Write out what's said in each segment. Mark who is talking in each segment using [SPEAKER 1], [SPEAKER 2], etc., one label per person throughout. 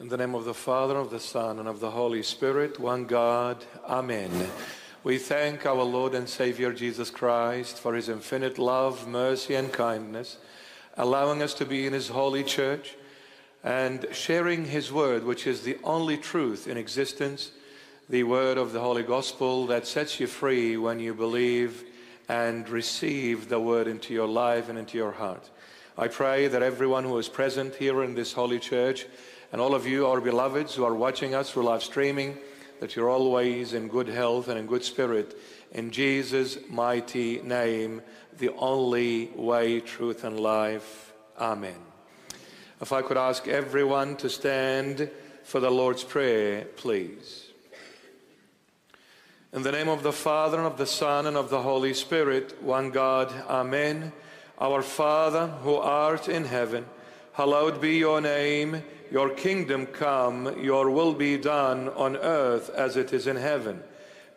[SPEAKER 1] In the name of the Father, of the Son, and of the Holy Spirit, one God. Amen. We thank our Lord and Savior Jesus Christ for his infinite love, mercy, and kindness, allowing us to be in his holy church and sharing his word, which is the only truth in existence, the word of the Holy Gospel that sets you free when you believe and receive the word into your life and into your heart. I pray that everyone who is present here in this holy church and all of you, our beloveds who are watching us through live streaming, that you're always in good health and in good spirit. In Jesus' mighty name, the only way, truth, and life. Amen. If I could ask everyone to stand for the Lord's Prayer, please. In the name of the Father, and of the Son, and of the Holy Spirit, one God, Amen. Our Father, who art in heaven, hallowed be your name. Your kingdom come, your will be done on earth as it is in heaven.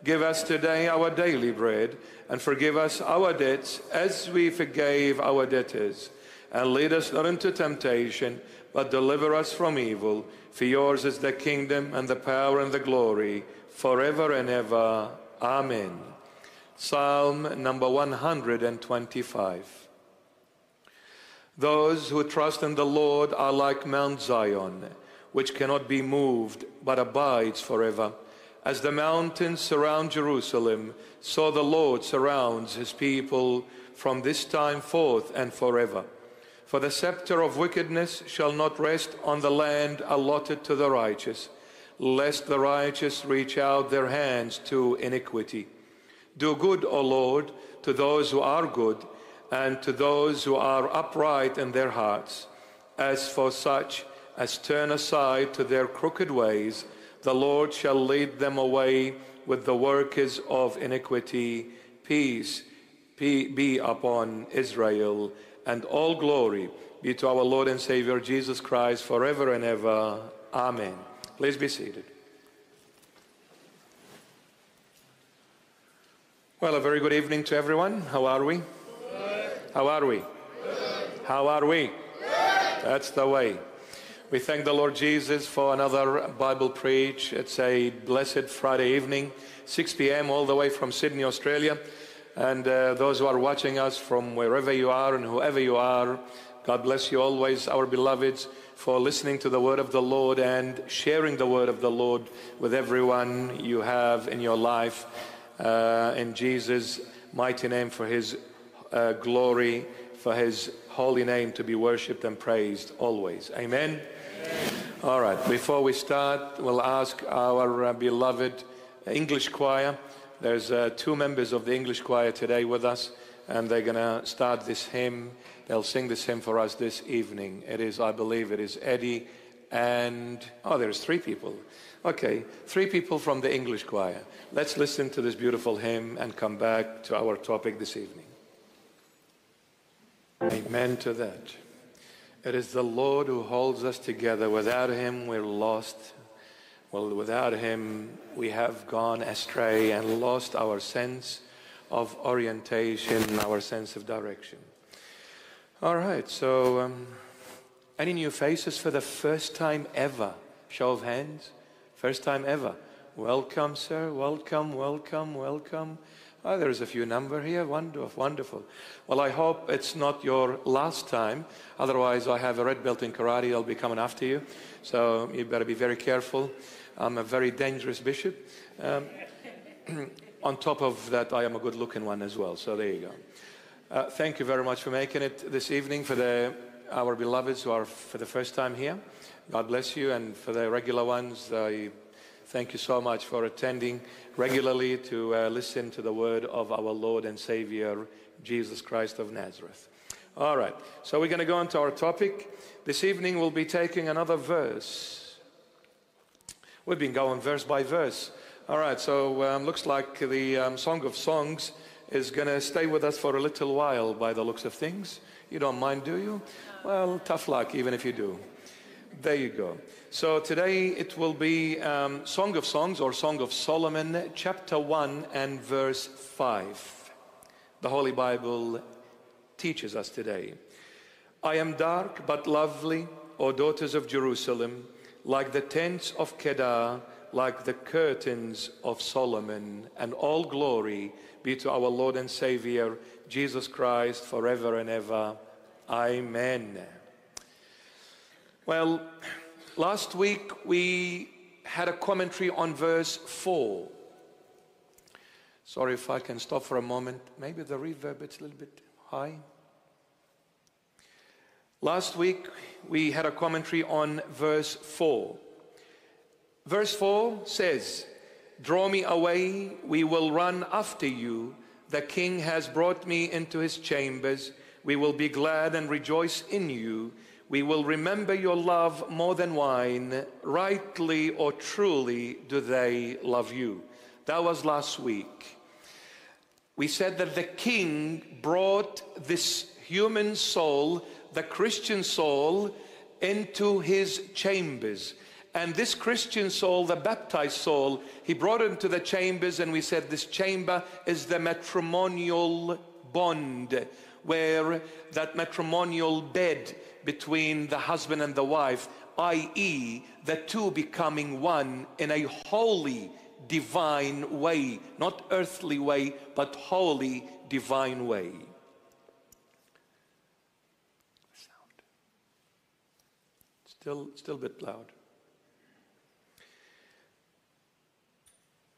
[SPEAKER 1] Give us today our daily bread, and forgive us our debts as we forgave our debtors. And lead us not into temptation, but deliver us from evil. For yours is the kingdom, and the power, and the glory, forever and ever. Amen. Psalm number 125. Those who trust in the Lord are like Mount Zion, which cannot be moved, but abides forever. As the mountains surround Jerusalem, so the Lord surrounds his people from this time forth and forever. For the scepter of wickedness shall not rest on the land allotted to the righteous, lest the righteous reach out their hands to iniquity. Do good, O Lord, to those who are good and to those who are upright in their hearts. As for such as turn aside to their crooked ways, the Lord shall lead them away with the workers of iniquity. Peace be upon Israel, and all glory be to our Lord and Savior Jesus Christ forever and ever. Amen. Please be seated. Well, a very good evening to everyone. How are we? How are we? How are we? That's the way. We thank the Lord Jesus for another Bible preach. It's a blessed Friday evening, 6 p.m., all the way from Sydney, Australia. And uh, those who are watching us from wherever you are and whoever you are, God bless you always, our beloveds, for listening to the word of the Lord and sharing the word of the Lord with everyone you have in your life. Uh, in Jesus' mighty name, for his uh, glory for his holy name to be worshipped and praised always. Amen? Amen. All right, before we start, we'll ask our uh, beloved English choir. There's uh, two members of the English choir today with us, and they're going to start this hymn. They'll sing this hymn for us this evening. It is, I believe, it is Eddie and, oh, there's three people. Okay, three people from the English choir. Let's listen to this beautiful hymn and come back to our topic this evening. Amen to that. It is the Lord who holds us together. Without Him, we're lost. Well, without Him, we have gone astray and lost our sense of orientation, our sense of direction. All right, so um, any new faces for the first time ever? Show of hands. First time ever. Welcome, sir. Welcome, welcome, welcome. Oh, there's a few number here. Wonderful, wonderful. Well, I hope it's not your last time. Otherwise, I have a red belt in karate. I'll be coming after you. So you better be very careful. I'm a very dangerous bishop. Um, on top of that, I am a good looking one as well. So there you go. Uh, thank you very much for making it this evening for the, our beloveds who are for the first time here. God bless you. And for the regular ones, I thank you so much for attending regularly to uh, listen to the word of our Lord and Savior, Jesus Christ of Nazareth. All right, so we're going to go on to our topic. This evening we'll be taking another verse. We've been going verse by verse. All right, so um, looks like the um, Song of Songs is going to stay with us for a little while by the looks of things. You don't mind, do you? Well, tough luck, even if you do. There you go. So today it will be um, Song of Songs or Song of Solomon, chapter 1 and verse 5. The Holy Bible teaches us today. I am dark but lovely, O daughters of Jerusalem. like the tents of Kedar, like the curtains of Solomon, and all glory be to our Lord and Savior, Jesus Christ, forever and ever. Amen. Well, last week we had a commentary on verse 4. Sorry if I can stop for a moment. Maybe the reverb is a little bit high. Last week we had a commentary on verse 4. Verse 4 says, Draw me away, we will run after you. The king has brought me into his chambers. We will be glad and rejoice in you. We will remember your love more than wine. Rightly or truly do they love you. That was last week. We said that the king brought this human soul the Christian soul into his chambers. And this Christian soul, the baptized soul, he brought him to the chambers, and we said this chamber is the matrimonial bond, where that matrimonial bed between the husband and the wife, i.e., the two becoming one in a holy, divine way, not earthly way, but holy, divine way. Still, still a bit loud.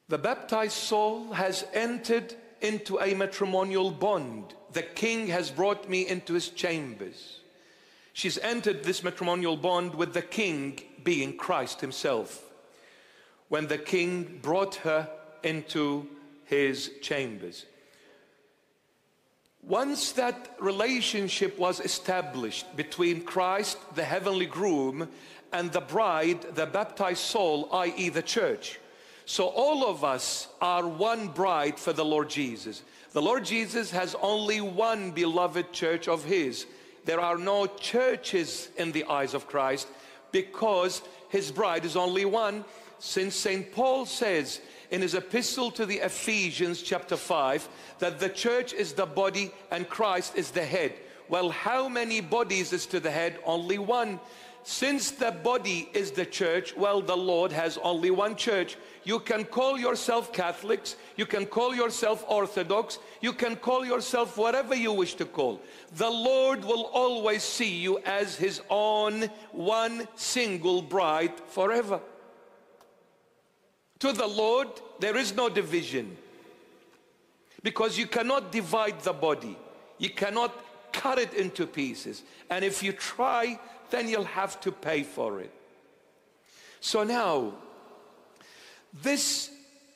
[SPEAKER 1] The baptized soul has entered into a matrimonial bond. The king has brought me into his chambers. She's entered this matrimonial bond with the king being Christ himself. When the king brought her into his chambers. Once that relationship was established between Christ, the heavenly groom, and the bride, the baptized soul, i.e., the church. So all of us are one bride for the Lord Jesus. The Lord Jesus has only one beloved church of His. There are no churches in the eyes of Christ because His bride is only one. Since St. Paul says, in his epistle to the Ephesians, chapter 5, that the church is the body and Christ is the head. Well, how many bodies is to the head? Only one. Since the body is the church, well, the Lord has only one church. You can call yourself Catholics, you can call yourself Orthodox, you can call yourself whatever you wish to call. The Lord will always see you as His own one single bride forever. To the Lord, there is no division. Because you cannot divide the body. You cannot cut it into pieces. And if you try, then you'll have to pay for it. So now, this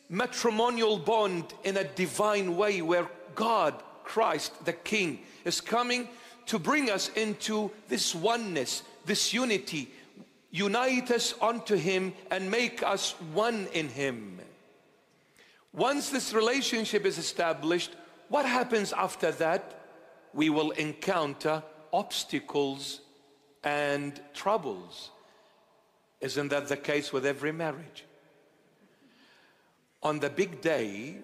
[SPEAKER 1] matrimonial bond in a divine way where God, Christ, the King, is coming to bring us into this oneness, this unity, unite us unto Him and make us one in Him. Once this relationship is established, what happens after that? We will encounter obstacles and troubles. Isn't that the case with every marriage? On the big day,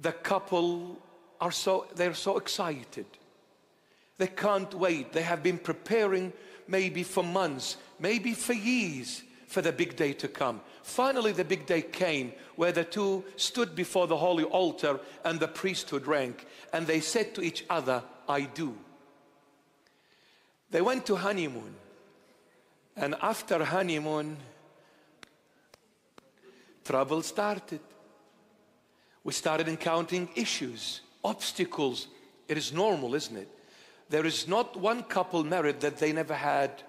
[SPEAKER 1] the couple are so they're so excited. They can't wait. They have been preparing maybe for months, maybe for years for the big day to come. Finally, the big day came where the two stood before the holy altar and the priesthood rank, and they said to each other, I do. They went to honeymoon, and after honeymoon, trouble started. We started encountering issues, obstacles. It is normal, isn't it? There is not one couple married that they never had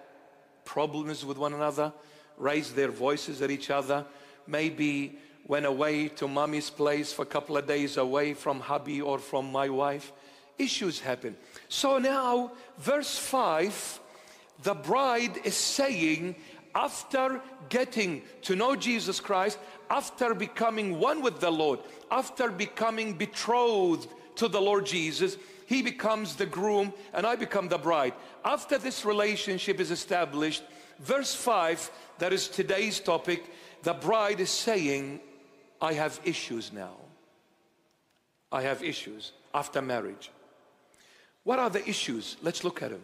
[SPEAKER 1] problems with one another, raised their voices at each other, maybe went away to mommy's place for a couple of days away from hubby or from my wife. Issues happen. So now, verse 5, the bride is saying, after getting to know Jesus Christ, after becoming one with the Lord, after becoming betrothed to the Lord Jesus, he becomes the groom and I become the bride. After this relationship is established, verse 5, that is today's topic, the bride is saying, I have issues now. I have issues after marriage. What are the issues? Let's look at them.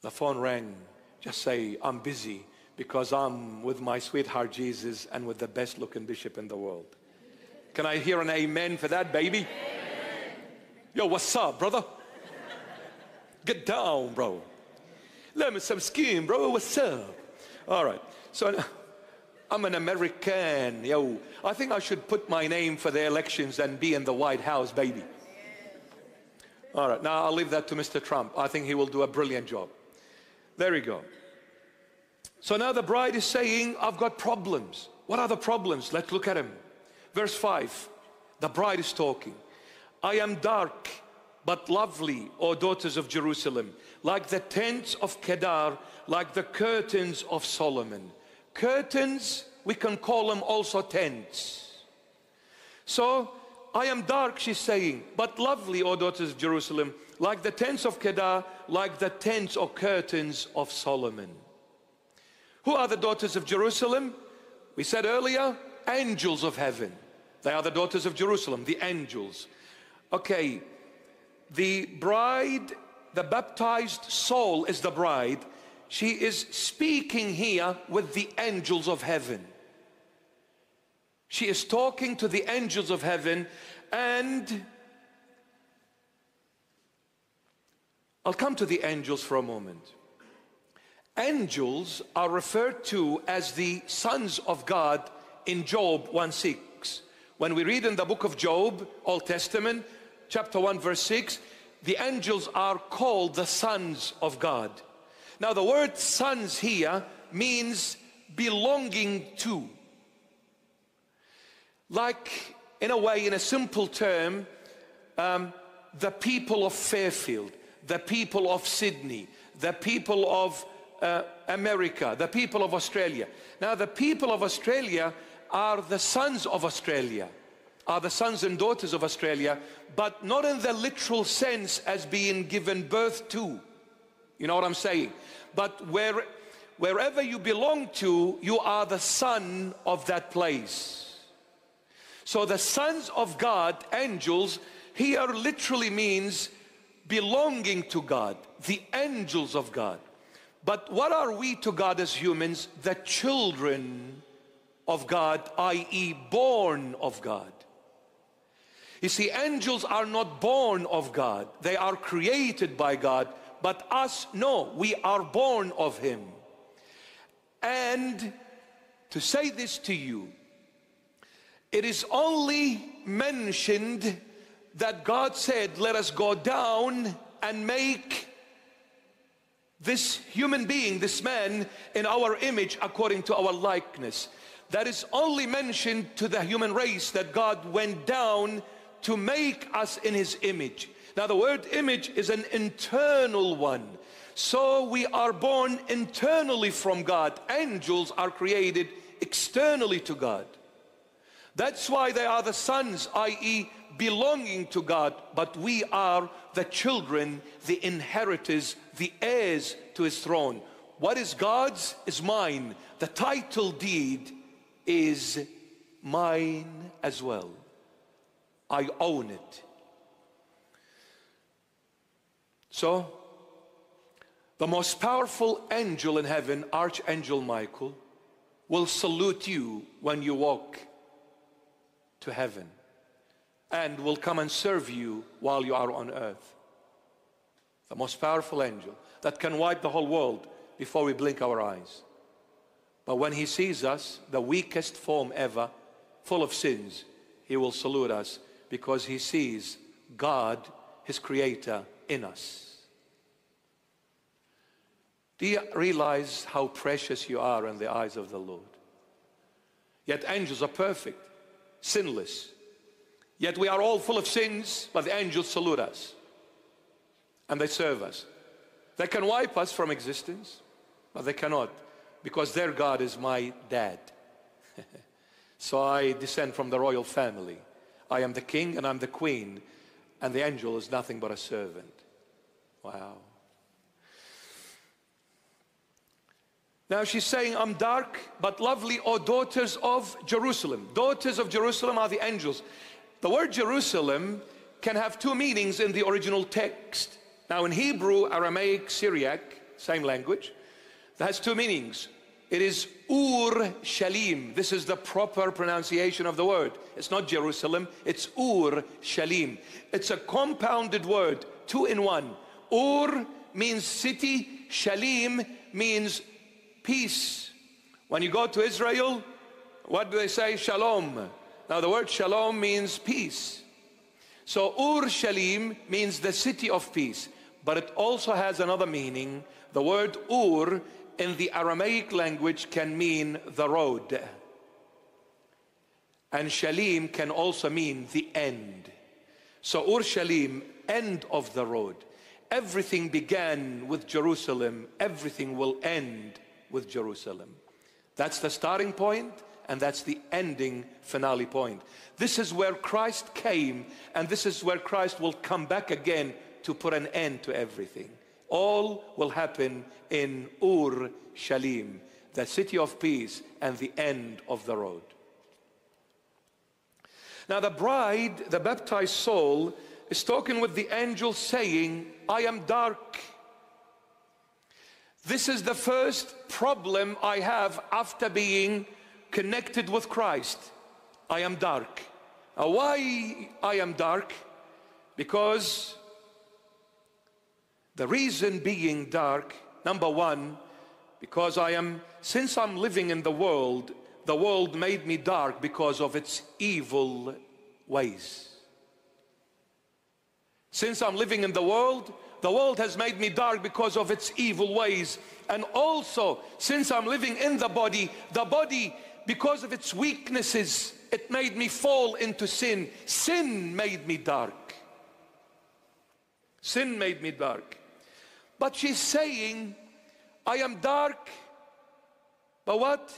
[SPEAKER 1] The phone rang. Just say, I'm busy because I'm with my sweetheart Jesus and with the best looking bishop in the world. Can I hear an amen for that, baby? Amen. Yo, what's up, brother? Get down, bro. Let me some skin, bro. What's up? All right. So I'm an American. Yo, I think I should put my name for the elections and be in the White House, baby. All right. Now I'll leave that to Mr. Trump. I think he will do a brilliant job. There we go. So now the bride is saying, I've got problems. What are the problems? Let's look at them. Verse 5. The bride is talking. I am dark but lovely, O daughters of Jerusalem, like the tents of Kedar, like the curtains of Solomon. Curtains, we can call them also tents. So, I am dark, she's saying, but lovely, O daughters of Jerusalem, like the tents of Kedar, like the tents or curtains of Solomon. Who are the daughters of Jerusalem? We said earlier, angels of heaven. They are the daughters of Jerusalem, the angels. Okay, the bride, the baptized soul is the bride. She is speaking here with the angels of heaven. She is talking to the angels of heaven and I'll come to the angels for a moment. Angels are referred to as the sons of God in Job 1 6. When we read in the book of Job, Old Testament, chapter 1 verse 6 the angels are called the sons of God now the word sons here means belonging to like in a way in a simple term um, the people of Fairfield the people of Sydney the people of uh, America the people of Australia now the people of Australia are the sons of Australia are the sons and daughters of Australia, but not in the literal sense as being given birth to. You know what I'm saying? But where, wherever you belong to, you are the son of that place. So the sons of God, angels, here literally means belonging to God, the angels of God. But what are we to God as humans? The children of God, i.e., born of God. You see, angels are not born of God, they are created by God. But us, no, we are born of Him. And to say this to you, it is only mentioned that God said, Let us go down and make this human being, this man, in our image according to our likeness. That is only mentioned to the human race that God went down to make us in his image. Now the word image is an internal one. So we are born internally from God. Angels are created externally to God. That's why they are the sons, i.e. belonging to God. But we are the children, the inheritors, the heirs to his throne. What is God's is mine. The title deed is mine as well. I own it. So, the most powerful angel in heaven, Archangel Michael, will salute you when you walk to heaven and will come and serve you while you are on earth. The most powerful angel that can wipe the whole world before we blink our eyes. But when he sees us, the weakest form ever, full of sins, he will salute us because he sees God, his creator, in us. Do you realize how precious you are in the eyes of the Lord? Yet angels are perfect, sinless. Yet we are all full of sins, but the angels salute us and they serve us. They can wipe us from existence, but they cannot because their God is my dad. so I descend from the royal family. I am the king and I'm the queen, and the angel is nothing but a servant. Wow. Now she's saying, I'm dark but lovely, O daughters of Jerusalem. Daughters of Jerusalem are the angels. The word Jerusalem can have two meanings in the original text. Now in Hebrew, Aramaic, Syriac, same language, that has two meanings. It is Ur Shalim. This is the proper pronunciation of the word. It's not Jerusalem, it's Ur Shalim. It's a compounded word, two in one. Ur means city, Shalim means peace. When you go to Israel, what do they say? Shalom. Now, the word shalom means peace. So, Ur Shalim means the city of peace, but it also has another meaning. The word Ur in the Aramaic language can mean the road. And Shalim can also mean the end. So Ur Shalim, end of the road. Everything began with Jerusalem, everything will end with Jerusalem. That's the starting point, and that's the ending finale point. This is where Christ came, and this is where Christ will come back again to put an end to everything. All will happen in Ur Shalim, the city of peace and the end of the road. Now, the bride, the baptized soul, is talking with the angel saying, I am dark. This is the first problem I have after being connected with Christ. I am dark. Now, why I am dark? Because the reason being dark, number one, because I am, since I'm living in the world, the world made me dark because of its evil ways. Since I'm living in the world, the world has made me dark because of its evil ways. And also, since I'm living in the body, the body, because of its weaknesses, it made me fall into sin. Sin made me dark. Sin made me dark. But she's saying, I am dark, but what?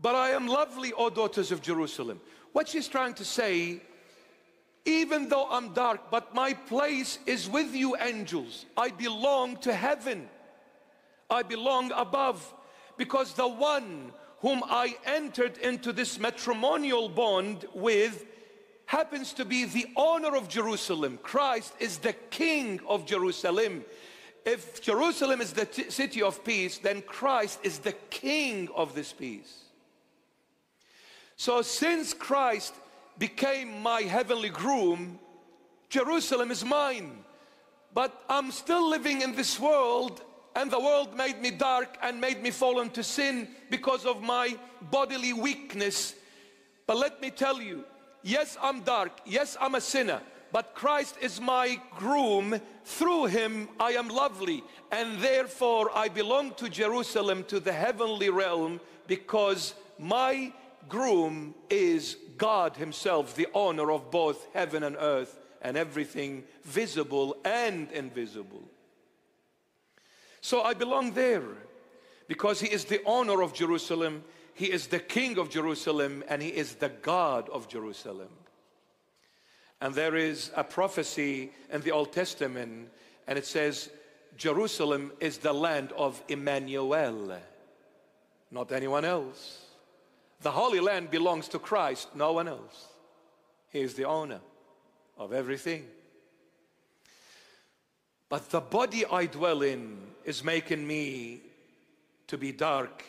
[SPEAKER 1] But I am lovely, O daughters of Jerusalem. What she's trying to say, even though I'm dark, but my place is with you, angels. I belong to heaven. I belong above. Because the one whom I entered into this matrimonial bond with happens to be the owner of Jerusalem. Christ is the king of Jerusalem. If Jerusalem is the city of peace, then Christ is the king of this peace. So since Christ became my heavenly groom, Jerusalem is mine. But I'm still living in this world and the world made me dark and made me fall into sin because of my bodily weakness. But let me tell you, Yes, I'm dark. Yes, I'm a sinner. But Christ is my groom. Through him, I am lovely. And therefore, I belong to Jerusalem, to the heavenly realm, because my groom is God Himself, the owner of both heaven and earth and everything visible and invisible. So I belong there because He is the owner of Jerusalem he is the King of Jerusalem and He is the God of Jerusalem. And there is a prophecy in the Old Testament, and it says, Jerusalem is the land of Emmanuel, not anyone else. The Holy Land belongs to Christ, no one else. He is the owner of everything. But the body I dwell in is making me to be dark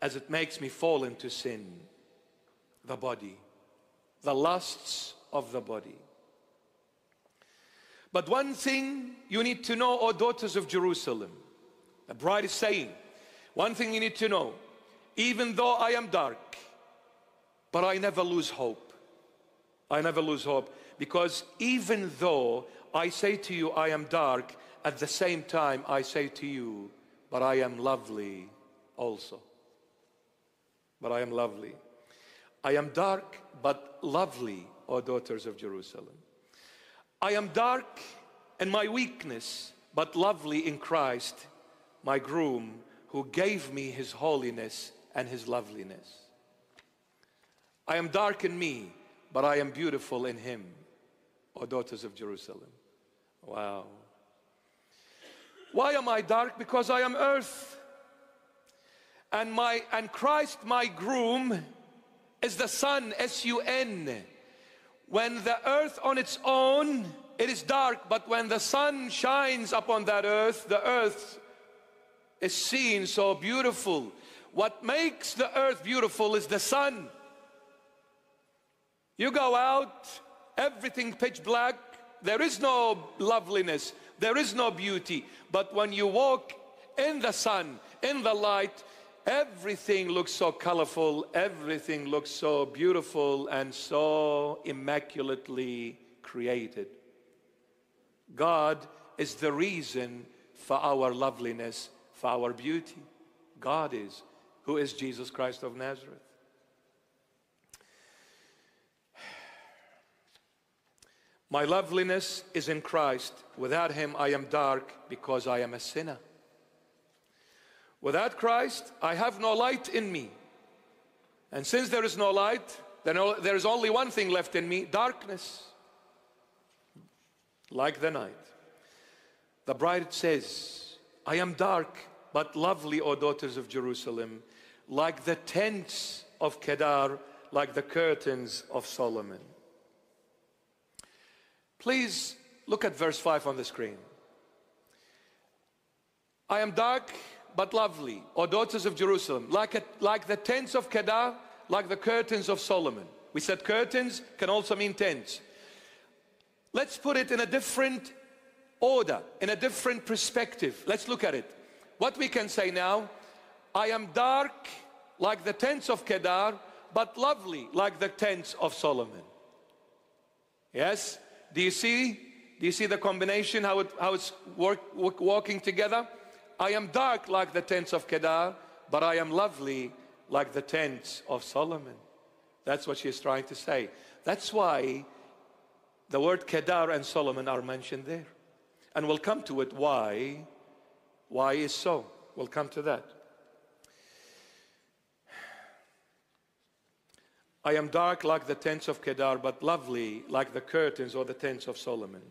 [SPEAKER 1] as it makes me fall into sin, the body, the lusts of the body. But one thing you need to know, O daughters of Jerusalem, the bride is saying, one thing you need to know, even though I am dark, but I never lose hope. I never lose hope because even though I say to you, I am dark, at the same time I say to you, but I am lovely also but I am lovely. I am dark, but lovely, O daughters of Jerusalem. I am dark in my weakness, but lovely in Christ, my groom, who gave me his holiness and his loveliness. I am dark in me, but I am beautiful in him, O daughters of Jerusalem. Wow. Why am I dark? Because I am earth and my and Christ my groom is the sun S U N when the earth on its own it is dark, but when the sun shines upon that earth, the earth is seen so beautiful. What makes the earth beautiful is the sun. You go out, everything pitch black, there is no loveliness, there is no beauty. But when you walk in the sun, in the light, everything looks so colorful, everything looks so beautiful and so immaculately created. God is the reason for our loveliness, for our beauty. God is, who is Jesus Christ of Nazareth. My loveliness is in Christ. Without him, I am dark because I am a sinner. Without Christ, I have no light in me. And since there is no light, then there is only one thing left in me darkness, like the night. The bride says, I am dark, but lovely, O daughters of Jerusalem, like the tents of Kedar, like the curtains of Solomon. Please look at verse 5 on the screen. I am dark but lovely, O daughters of Jerusalem, like, a, like the tents of Kedar, like the curtains of Solomon. We said curtains can also mean tents. Let's put it in a different order, in a different perspective. Let's look at it. What we can say now, I am dark like the tents of Kedar, but lovely like the tents of Solomon. Yes? Do you see? Do you see the combination, how, it, how it's work, work, walking together? I am dark like the tents of Kedar, but I am lovely like the tents of Solomon. That's what she's trying to say. That's why the word Kedar and Solomon are mentioned there. And we'll come to it why. Why is so? We'll come to that. I am dark like the tents of Kedar, but lovely like the curtains or the tents of Solomon.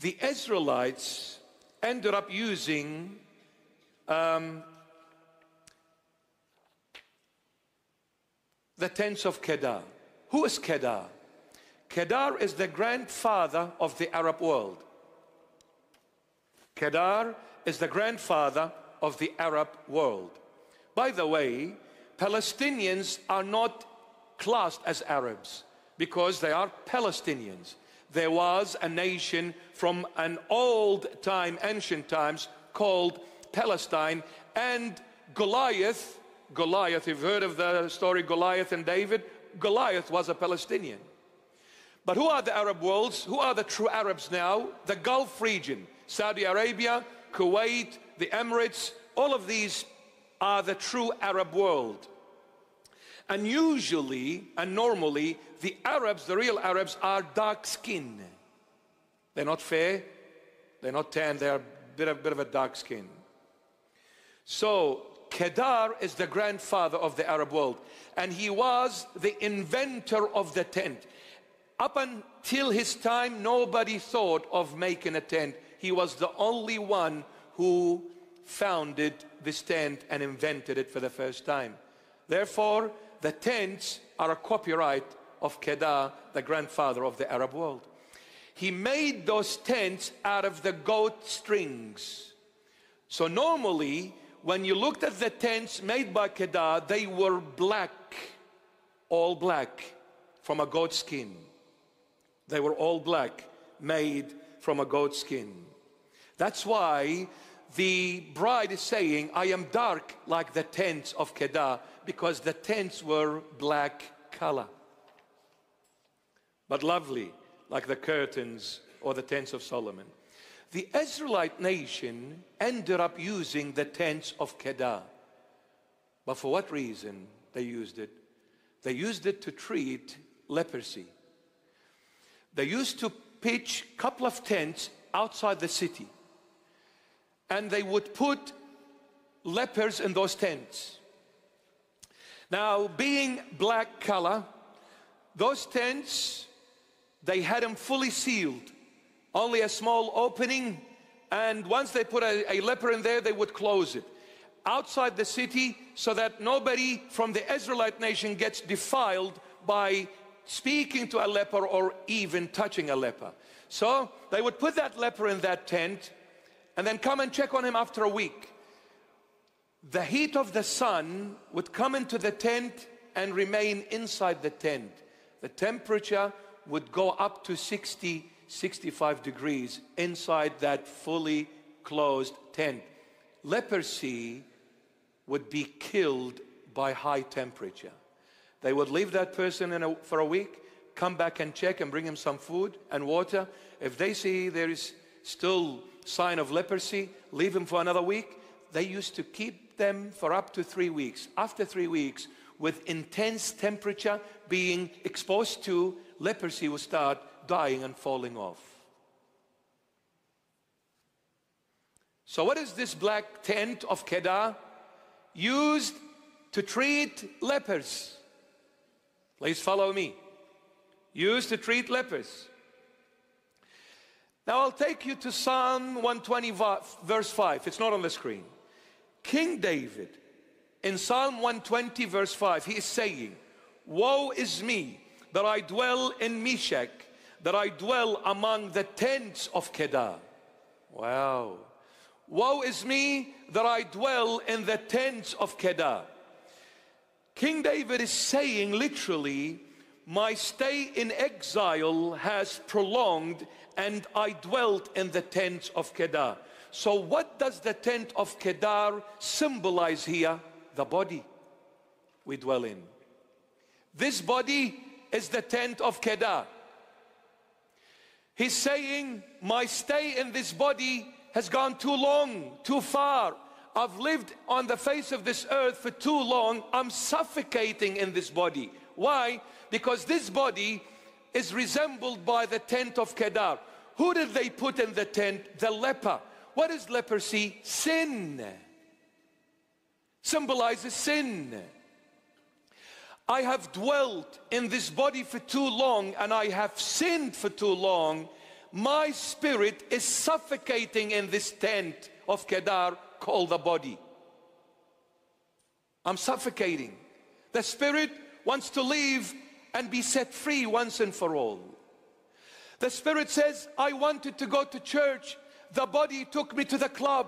[SPEAKER 1] The Israelites ended up using um, the tents of Kedar. Who is Kedar? Kedar is the grandfather of the Arab world. Kedar is the grandfather of the Arab world. By the way, Palestinians are not classed as Arabs because they are Palestinians. There was a nation from an old time, ancient times, called Palestine, and Goliath, Goliath, you've heard of the story Goliath and David? Goliath was a Palestinian. But who are the Arab worlds? Who are the true Arabs now? The Gulf region, Saudi Arabia, Kuwait, the Emirates, all of these are the true Arab world. And usually and normally, the Arabs, the real Arabs, are dark skinned. They're not fair, they're not tan, they're a bit of, bit of a dark skin. So, Kedar is the grandfather of the Arab world, and he was the inventor of the tent. Up until his time, nobody thought of making a tent. He was the only one who founded this tent and invented it for the first time. Therefore, the tents are a copyright of Kedar, the grandfather of the Arab world. He made those tents out of the goat strings. So normally, when you looked at the tents made by Kedar, they were black, all black, from a goat skin. They were all black, made from a goat skin. That's why the bride is saying, I am dark like the tents of Kedar, because the tents were black color. But lovely, like the curtains or the tents of Solomon. The Israelite nation ended up using the tents of Kedar. But for what reason they used it? They used it to treat leprosy. They used to pitch a couple of tents outside the city. And they would put lepers in those tents. Now, being black color, those tents, they had them fully sealed. Only a small opening, and once they put a, a leper in there, they would close it. Outside the city, so that nobody from the Israelite nation gets defiled by speaking to a leper or even touching a leper. So they would put that leper in that tent and then come and check on him after a week. The heat of the sun would come into the tent and remain inside the tent. The temperature would go up to 60, 65 degrees inside that fully closed tent. Leprosy would be killed by high temperature. They would leave that person a, for a week, come back and check and bring him some food and water. If they see there is still sign of leprosy, leave him for another week. They used to keep them for up to three weeks. After three weeks, with intense temperature being exposed to, leprosy will start dying and falling off. So, what is this black tent of Kedar Used to treat lepers. Please follow me. Used to treat lepers. Now I'll take you to Psalm 120, verse 5. It's not on the screen. King David, in Psalm 120, verse 5, he is saying, Woe is me that I dwell in Meshech, that I dwell among the tents of Kedar. Wow. Woe is me that I dwell in the tents of Kedar. King David is saying literally, my stay in exile has prolonged and I dwelt in the tent of Kedar. So what does the tent of Kedar symbolize here? The body we dwell in. This body is the tent of Kedar. He's saying, my stay in this body has gone too long, too far. I've lived on the face of this earth for too long. I'm suffocating in this body. Why? Because this body is resembled by the tent of Kedar. Who did they put in the tent? The leper. What is leprosy? Sin. Symbolizes sin. I have dwelt in this body for too long and I have sinned for too long. My spirit is suffocating in this tent of Kedar called the body. I'm suffocating. The spirit wants to leave and be set free once and for all. The spirit says, I wanted to go to church. The body took me to the club.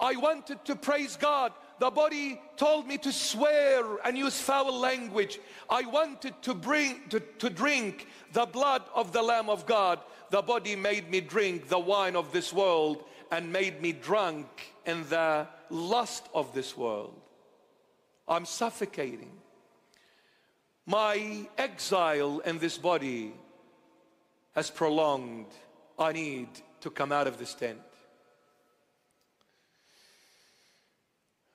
[SPEAKER 1] I wanted to praise God. The body told me to swear and use foul language. I wanted to bring to, to drink the blood of the Lamb of God. The body made me drink the wine of this world and made me drunk in the lust of this world. I'm suffocating. My exile in this body has prolonged. I need to come out of this tent.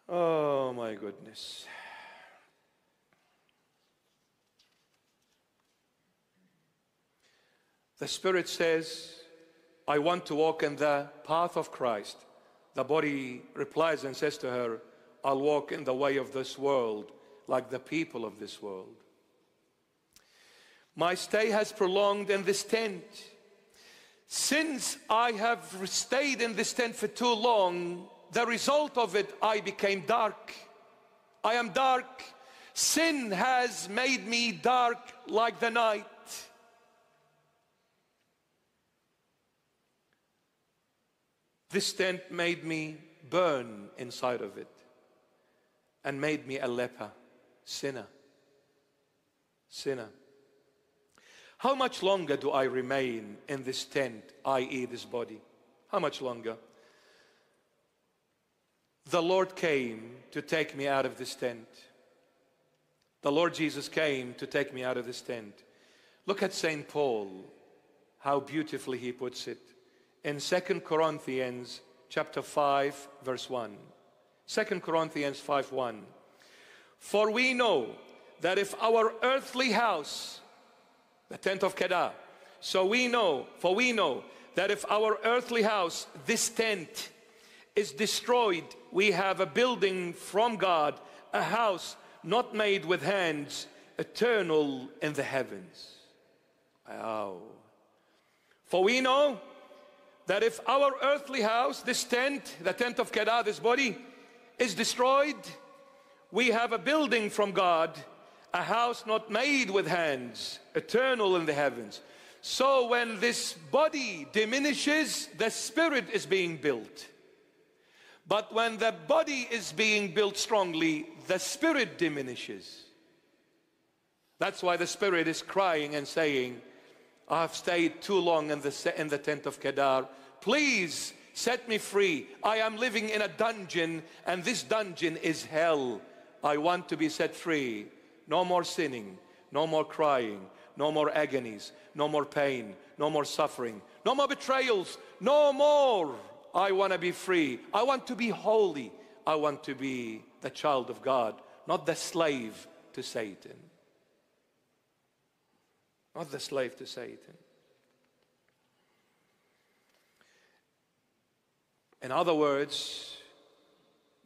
[SPEAKER 1] Oh my goodness. The Spirit says, I want to walk in the path of Christ. The body replies and says to her, I'll walk in the way of this world like the people of this world. My stay has prolonged in this tent. Since I have stayed in this tent for too long, the result of it, I became dark. I am dark. Sin has made me dark like the night. This tent made me burn inside of it and made me a leper, sinner. Sinner. How much longer do I remain in this tent, i.e., this body? How much longer? The Lord came to take me out of this tent. The Lord Jesus came to take me out of this tent. Look at St. Paul, how beautifully he puts it in 2 Corinthians chapter 5 verse 1. 2 Corinthians 5 1. For we know that if our earthly house, the tent of Kedar, so we know, for we know that if our earthly house, this tent, is destroyed, we have a building from God, a house not made with hands, eternal in the heavens. Wow. For we know that if our earthly house, this tent, the tent of Kedar, this body, is destroyed, we have a building from God, a house not made with hands, eternal in the heavens. So when this body diminishes, the spirit is being built. But when the body is being built strongly, the spirit diminishes. That's why the spirit is crying and saying, I've stayed too long in the, in the tent of Kedar. Please set me free. I am living in a dungeon, and this dungeon is hell. I want to be set free. No more sinning, no more crying, no more agonies, no more pain, no more suffering, no more betrayals, no more. I want to be free. I want to be holy. I want to be the child of God, not the slave to Satan. Not the slave to Satan. In other words,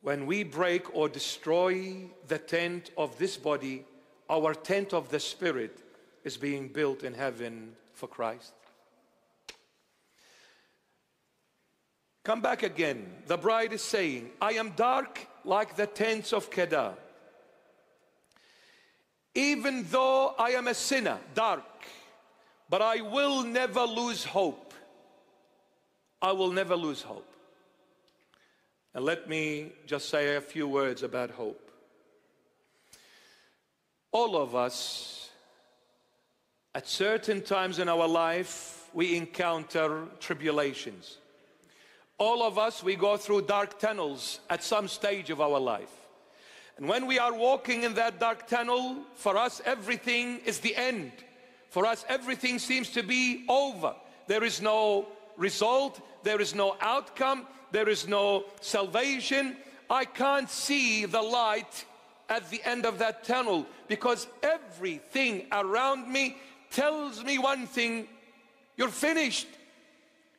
[SPEAKER 1] when we break or destroy the tent of this body, our tent of the Spirit is being built in heaven for Christ. Come back again. The bride is saying, I am dark like the tents of Kedar. Even though I am a sinner, dark, but I will never lose hope. I will never lose hope. And let me just say a few words about hope. All of us, at certain times in our life, we encounter tribulations. All of us, we go through dark tunnels at some stage of our life. And when we are walking in that dark tunnel, for us, everything is the end. For us, everything seems to be over. There is no result, there is no outcome, there is no salvation. I can't see the light at the end of that tunnel because everything around me tells me one thing you're finished,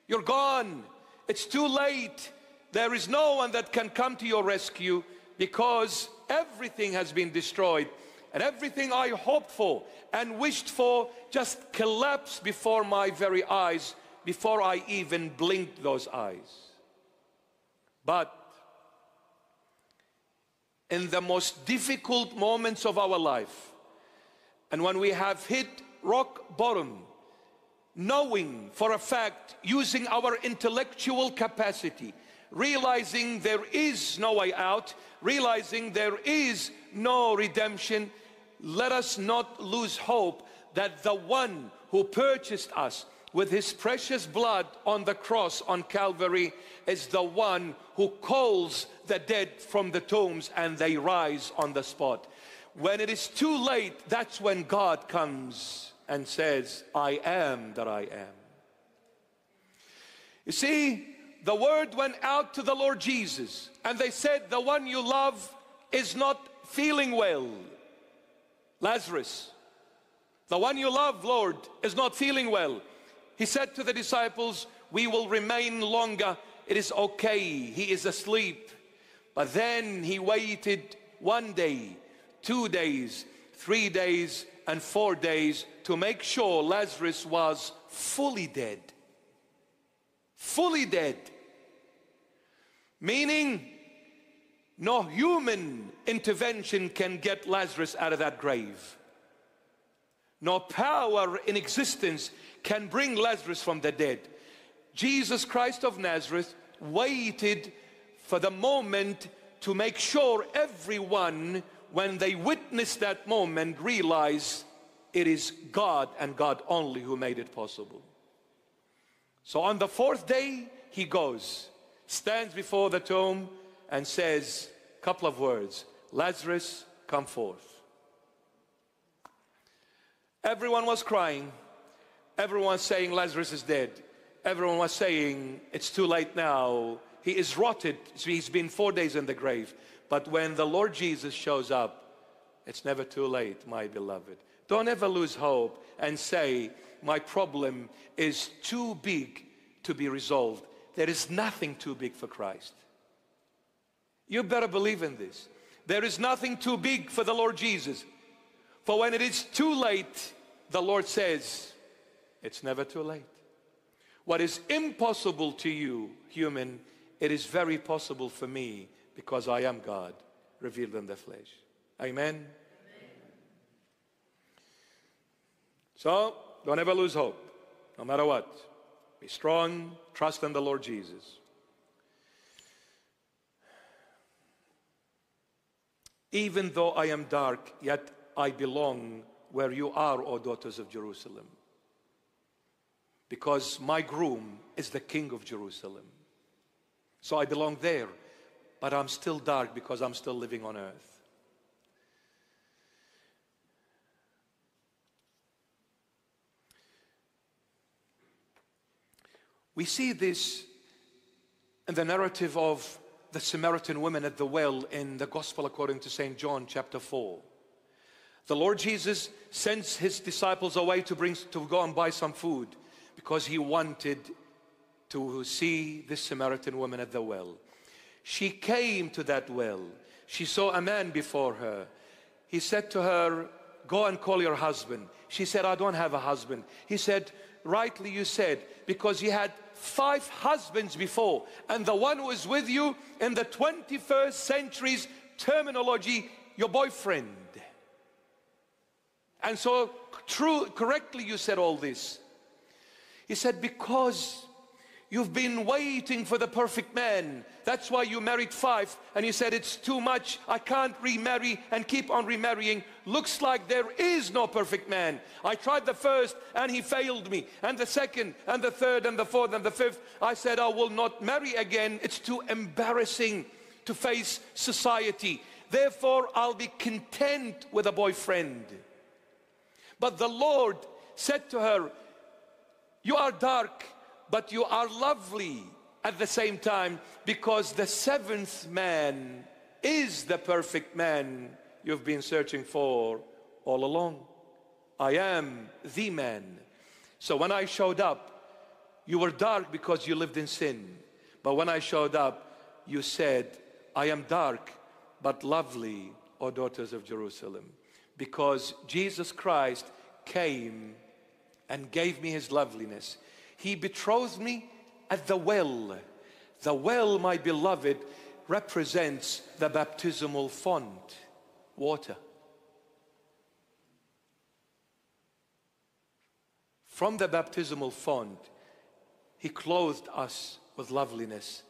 [SPEAKER 1] you're gone, it's too late. There is no one that can come to your rescue because everything has been destroyed and everything I hoped for and wished for just collapsed before my very eyes before I even blinked those eyes. But in the most difficult moments of our life. And when we have hit rock bottom, knowing for a fact, using our intellectual capacity, realizing there is no way out, realizing there is no redemption, let us not lose hope that the one who purchased us with his precious blood on the cross on Calvary is the one who calls the dead from the tombs and they rise on the spot. When it is too late, that's when God comes and says, I am that I am. You see, the word went out to the Lord Jesus and they said, The one you love is not feeling well. Lazarus, the one you love, Lord, is not feeling well. He said to the disciples, We will remain longer. It is okay. He is asleep. But then he waited one day, two days, three days, and four days to make sure Lazarus was fully dead. Fully dead. Meaning, no human intervention can get Lazarus out of that grave. No power in existence can bring Lazarus from the dead. Jesus Christ of Nazareth waited for the moment to make sure everyone, when they witness that moment, realize it is God and God only who made it possible. So on the fourth day, he goes, stands before the tomb, and says a couple of words Lazarus, come forth. Everyone was crying. Everyone saying Lazarus is dead. Everyone was saying it's too late now. He is rotted. He's been four days in the grave. But when the Lord Jesus shows up, it's never too late, my beloved. Don't ever lose hope and say, my problem is too big to be resolved. There is nothing too big for Christ. You better believe in this. There is nothing too big for the Lord Jesus. For when it is too late, the Lord says, it's never too late. What is impossible to you, human, it is very possible for me because I am God revealed in the flesh. Amen? Amen. So, don't ever lose hope. no matter what. Be strong, trust in the Lord Jesus. Even though I am dark, yet I belong where you are, O daughters of Jerusalem. Because my groom is the king of Jerusalem. So I belong there, but I'm still dark because I'm still living on earth. We see this in the narrative of the Samaritan woman at the well in the Gospel according to St. John, chapter 4. The Lord Jesus sends his disciples away to, bring, to go and buy some food because he wanted to see this Samaritan woman at the well. She came to that well. She saw a man before her. He said to her, Go and call your husband. She said, I don't have a husband. He said, Rightly you said, because you had five husbands before, and the one who is with you in the 21st century's terminology, your boyfriend. And so, true, correctly, you said all this. He said, Because You've been waiting for the perfect man. That's why you married five. And you said, It's too much. I can't remarry and keep on remarrying. Looks like there is no perfect man. I tried the first and he failed me. And the second and the third and the fourth and the fifth. I said, I will not marry again. It's too embarrassing to face society. Therefore, I'll be content with a boyfriend. But the Lord said to her, You are dark but you are lovely at the same time because the seventh man is the perfect man you've been searching for all along. I am the man. So when I showed up, you were dark because you lived in sin. But when I showed up, you said, I am dark but lovely, O daughters of Jerusalem. Because Jesus Christ came and gave me his loveliness. He betrothed me at the well. The well, my beloved, represents the baptismal font, water. From the baptismal font, He clothed us with loveliness,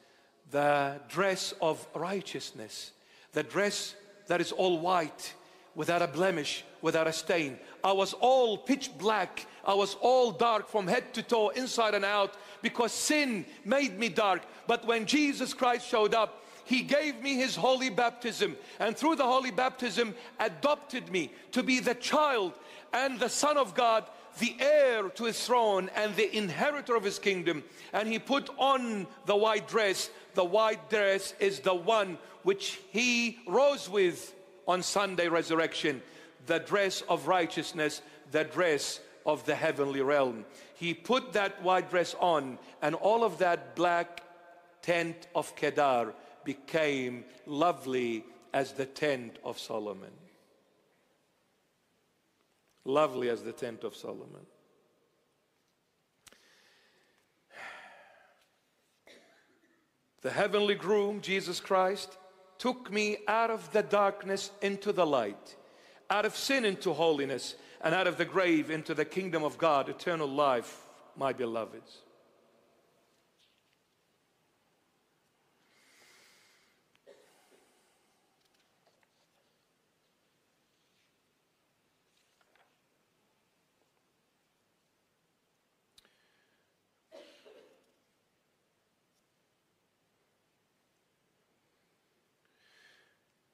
[SPEAKER 1] the dress of righteousness, the dress that is all white, without a blemish, without a stain. I was all pitch black. I was all dark from head to toe, inside and out, because sin made me dark. But when Jesus Christ showed up, he gave me his holy baptism and through the holy baptism adopted me to be the child and the son of God the heir to his throne and the inheritor of his kingdom and he put on the white dress the white dress is the one which he rose with on Sunday resurrection, the dress of righteousness, the dress of the heavenly realm. He put that white dress on, and all of that black tent of Kedar became lovely as the tent of Solomon. Lovely as the tent of Solomon. The heavenly groom, Jesus Christ, took me out of the darkness into the light, out of sin into holiness, and out of the grave into the kingdom of God, eternal life, my beloveds.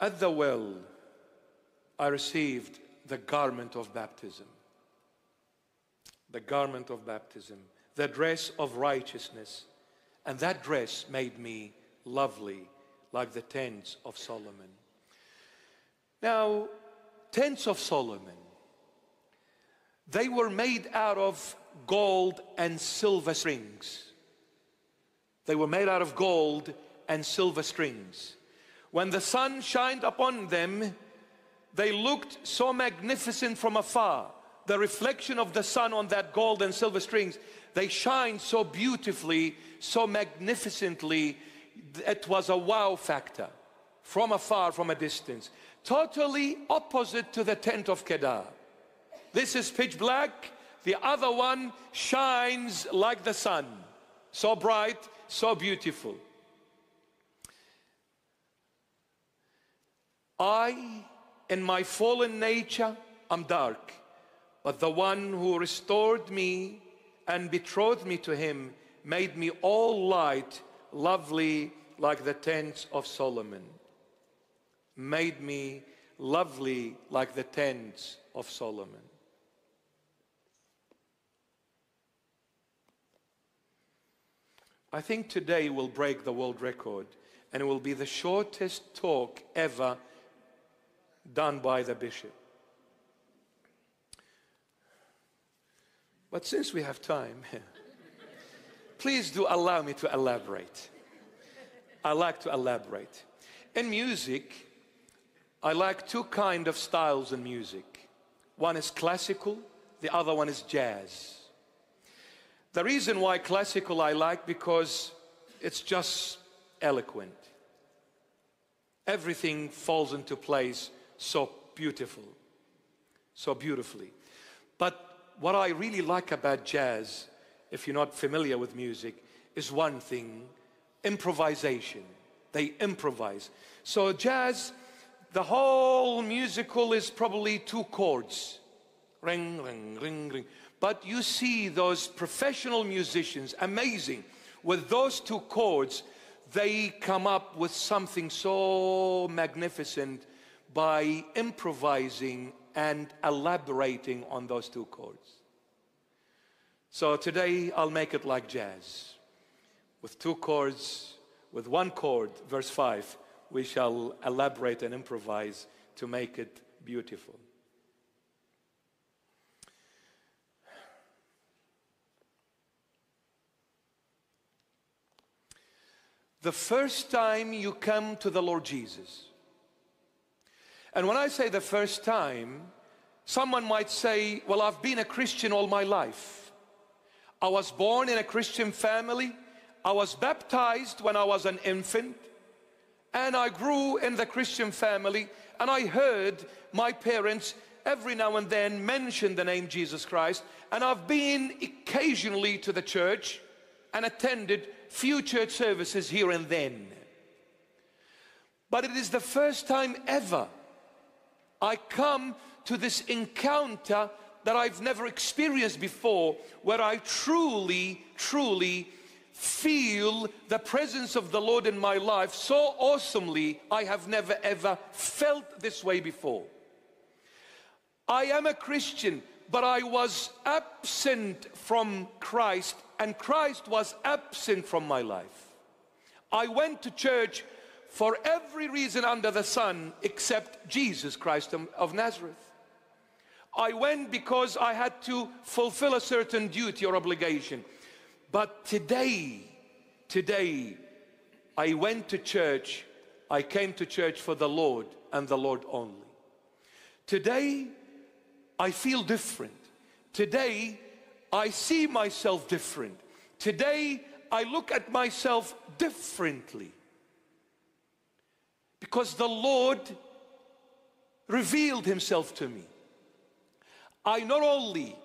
[SPEAKER 1] At the well, I received the garment of baptism. The garment of baptism, the dress of righteousness. And that dress made me lovely like the tents of Solomon. Now, tents of Solomon, they were made out of gold and silver strings. They were made out of gold and silver strings. When the sun shined upon them, they looked so magnificent from afar. The reflection of the sun on that gold and silver strings, they shine so beautifully, so magnificently. It was a wow factor from afar, from a distance. Totally opposite to the tent of Kedar. This is pitch black. the other one shines like the sun. So bright, so beautiful. I, in my fallen nature, am dark, but the one who restored me and betrothed me to him made me all light, lovely like the tents of Solomon. Made me lovely like the tents of Solomon. I think today will break the world record and it will be the shortest talk ever done by the bishop. But since we have time, please do allow me to elaborate. I like to elaborate. In music, I like two kind of styles in music. One is classical, the other one is jazz. The reason why classical I like because it's just eloquent. Everything falls into place so beautiful, so beautifully. But what I really like about jazz, if you're not familiar with music, is one thing improvisation. They improvise. So, jazz, the whole musical is probably two chords ring, ring, ring, ring. But you see those professional musicians, amazing, with those two chords, they come up with something so magnificent by improvising and elaborating on those two chords. So today I'll make it like jazz. With two chords, with one chord, verse 5, we shall elaborate and improvise to make it beautiful. the first time you come to the Lord Jesus. And when I say the first time, someone might say, Well, I've been a Christian all my life. I was born in a Christian family. I was baptized when I was an infant. And I grew in the Christian family. And I heard my parents every now and then mention the name Jesus Christ. And I've been occasionally to the church and attended few church services here and then. But it is the first time ever I come to this encounter that I've never experienced before, where I truly, truly feel the presence of the Lord in my life so awesomely, I have never ever felt this way before. I am a Christian, but I was absent from Christ and Christ was absent from my life. I went to church for every reason under the sun except Jesus Christ of Nazareth. I went because I had to fulfill a certain duty or obligation. But today, today, I went to church. I came to church for the Lord and the Lord only. Today, I feel different. Today, I see myself different. Today, I look at myself differently. Because the Lord revealed Himself to me. I not only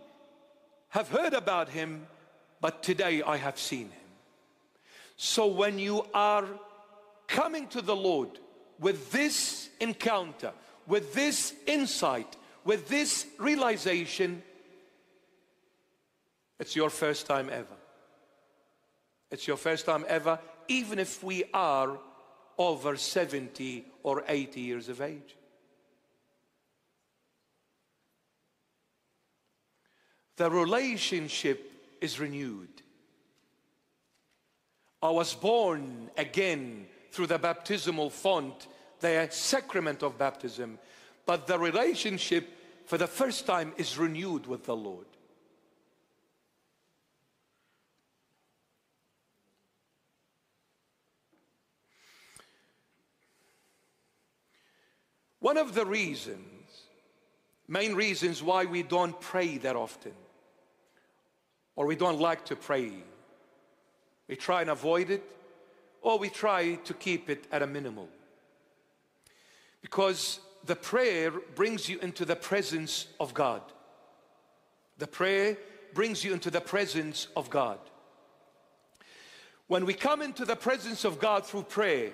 [SPEAKER 1] have heard about Him, but today I have seen Him. So when you are coming to the Lord with this encounter, with this insight, with this realization, it's your first time ever. It's your first time ever, even if we are over 70 or 80 years of age. The relationship is renewed. I was born again through the baptismal font, the sacrament of baptism, but the relationship for the first time is renewed with the Lord. One of the reasons, main reasons why we don't pray that often, or we don't like to pray, we try and avoid it, or we try to keep it at a minimal. Because the prayer brings you into the presence of God. The prayer brings you into the presence of God. When we come into the presence of God through prayer,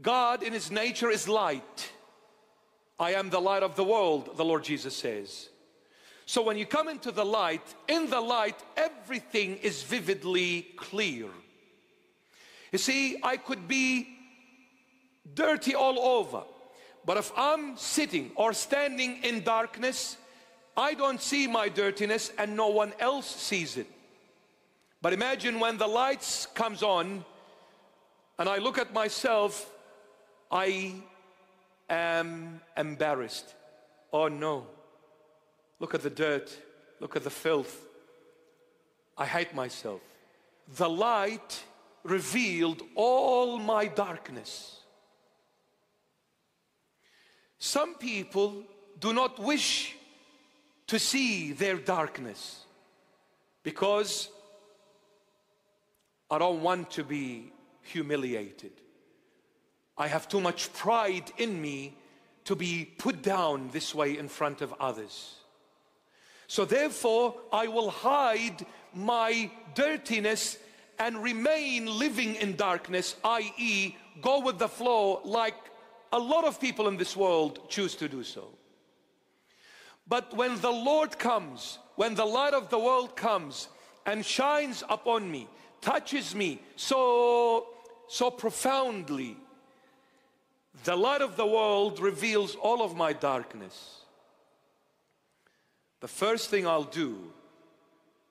[SPEAKER 1] God in His nature is light. I am the light of the world, the Lord Jesus says. So when you come into the light, in the light, everything is vividly clear. You see, I could be dirty all over, but if I'm sitting or standing in darkness, I don't see my dirtiness and no one else sees it. But imagine when the lights comes on and I look at myself, I am embarrassed. Oh no. Look at the dirt. Look at the filth. I hate myself. The light revealed all my darkness. Some people do not wish to see their darkness because I don't want to be humiliated. I have too much pride in me to be put down this way in front of others. So therefore, I will hide my dirtiness and remain living in darkness, i.e., go with the flow like a lot of people in this world choose to do so. But when the Lord comes, when the light of the world comes and shines upon me, touches me so, so profoundly, the light of the world reveals all of my darkness. The first thing I'll do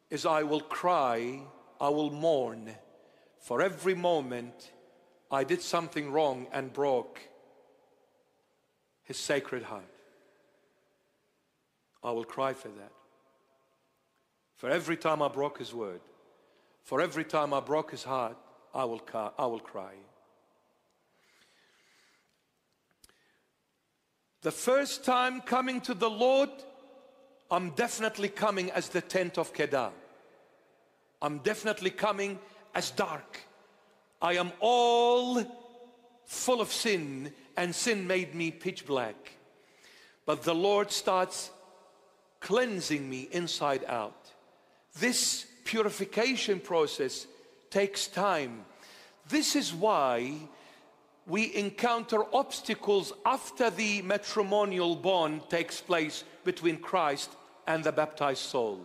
[SPEAKER 1] is I will cry, I will mourn for every moment I did something wrong and broke his sacred heart. I will cry for that. For every time I broke his word, for every time I broke his heart, I will, I will cry. The first time coming to the Lord, I'm definitely coming as the tent of Kedar. I'm definitely coming as dark. I am all full of sin, and sin made me pitch black. But the Lord starts cleansing me inside out. This purification process takes time. This is why we encounter obstacles after the matrimonial bond takes place between Christ and the baptized soul.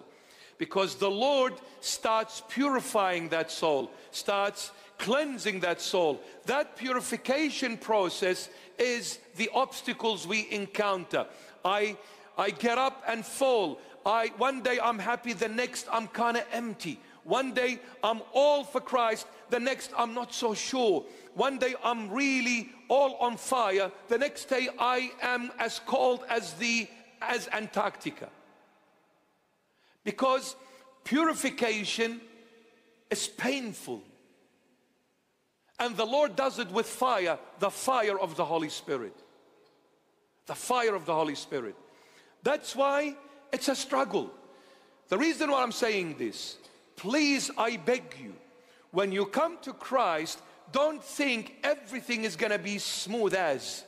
[SPEAKER 1] Because the Lord starts purifying that soul, starts cleansing that soul. That purification process is the obstacles we encounter. I, I get up and fall. I, one day I'm happy, the next I'm kind of empty. One day I'm all for Christ, the next I'm not so sure. One day I'm really all on fire, the next day I am as cold as the as Antarctica. Because purification is painful. And the Lord does it with fire, the fire of the Holy Spirit. The fire of the Holy Spirit. That's why it's a struggle. The reason why I'm saying this, please, I beg you, when you come to Christ, don't think everything is going to be smooth as.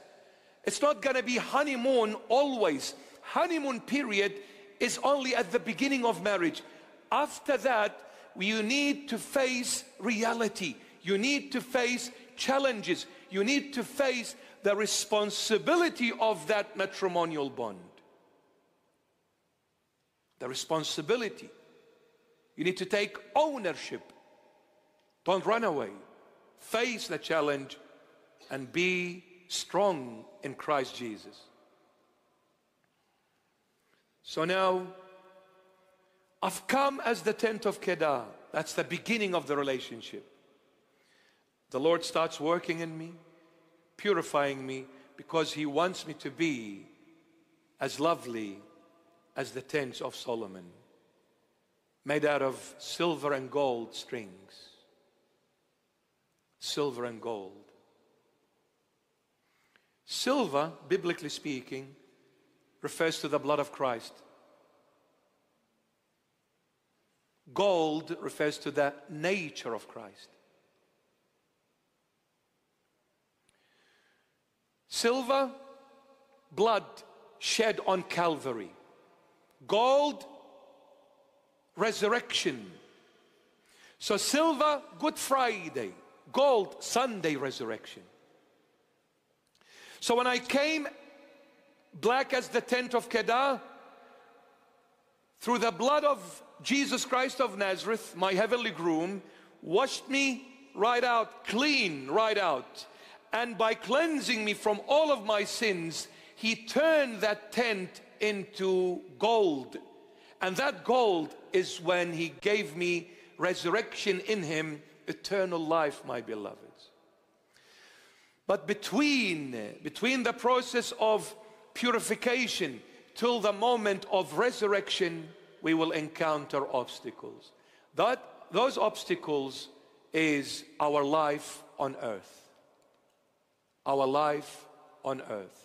[SPEAKER 1] It's not going to be honeymoon always. Honeymoon period is only at the beginning of marriage. After that, you need to face reality. You need to face challenges. You need to face the responsibility of that matrimonial bond. The responsibility. You need to take ownership. Don't run away. Face the challenge and be strong in Christ Jesus. So now, I've come as the tent of Kedar. That's the beginning of the relationship. The Lord starts working in me, purifying me, because He wants me to be as lovely as the tents of Solomon, made out of silver and gold strings. Silver and gold. Silver, biblically speaking, refers to the blood of Christ. Gold refers to the nature of Christ. Silver, blood shed on Calvary. Gold, resurrection. So, silver, Good Friday, gold, Sunday, resurrection. So, when I came black as the tent of Kedar, through the blood of Jesus Christ of Nazareth, my heavenly groom, washed me right out, clean right out. And by cleansing me from all of my sins, he turned that tent into gold. And that gold is when he gave me resurrection in him, eternal life, my beloveds. But between, between the process of purification till the moment of resurrection, we will encounter obstacles. That, those obstacles is our life on earth. Our life on earth.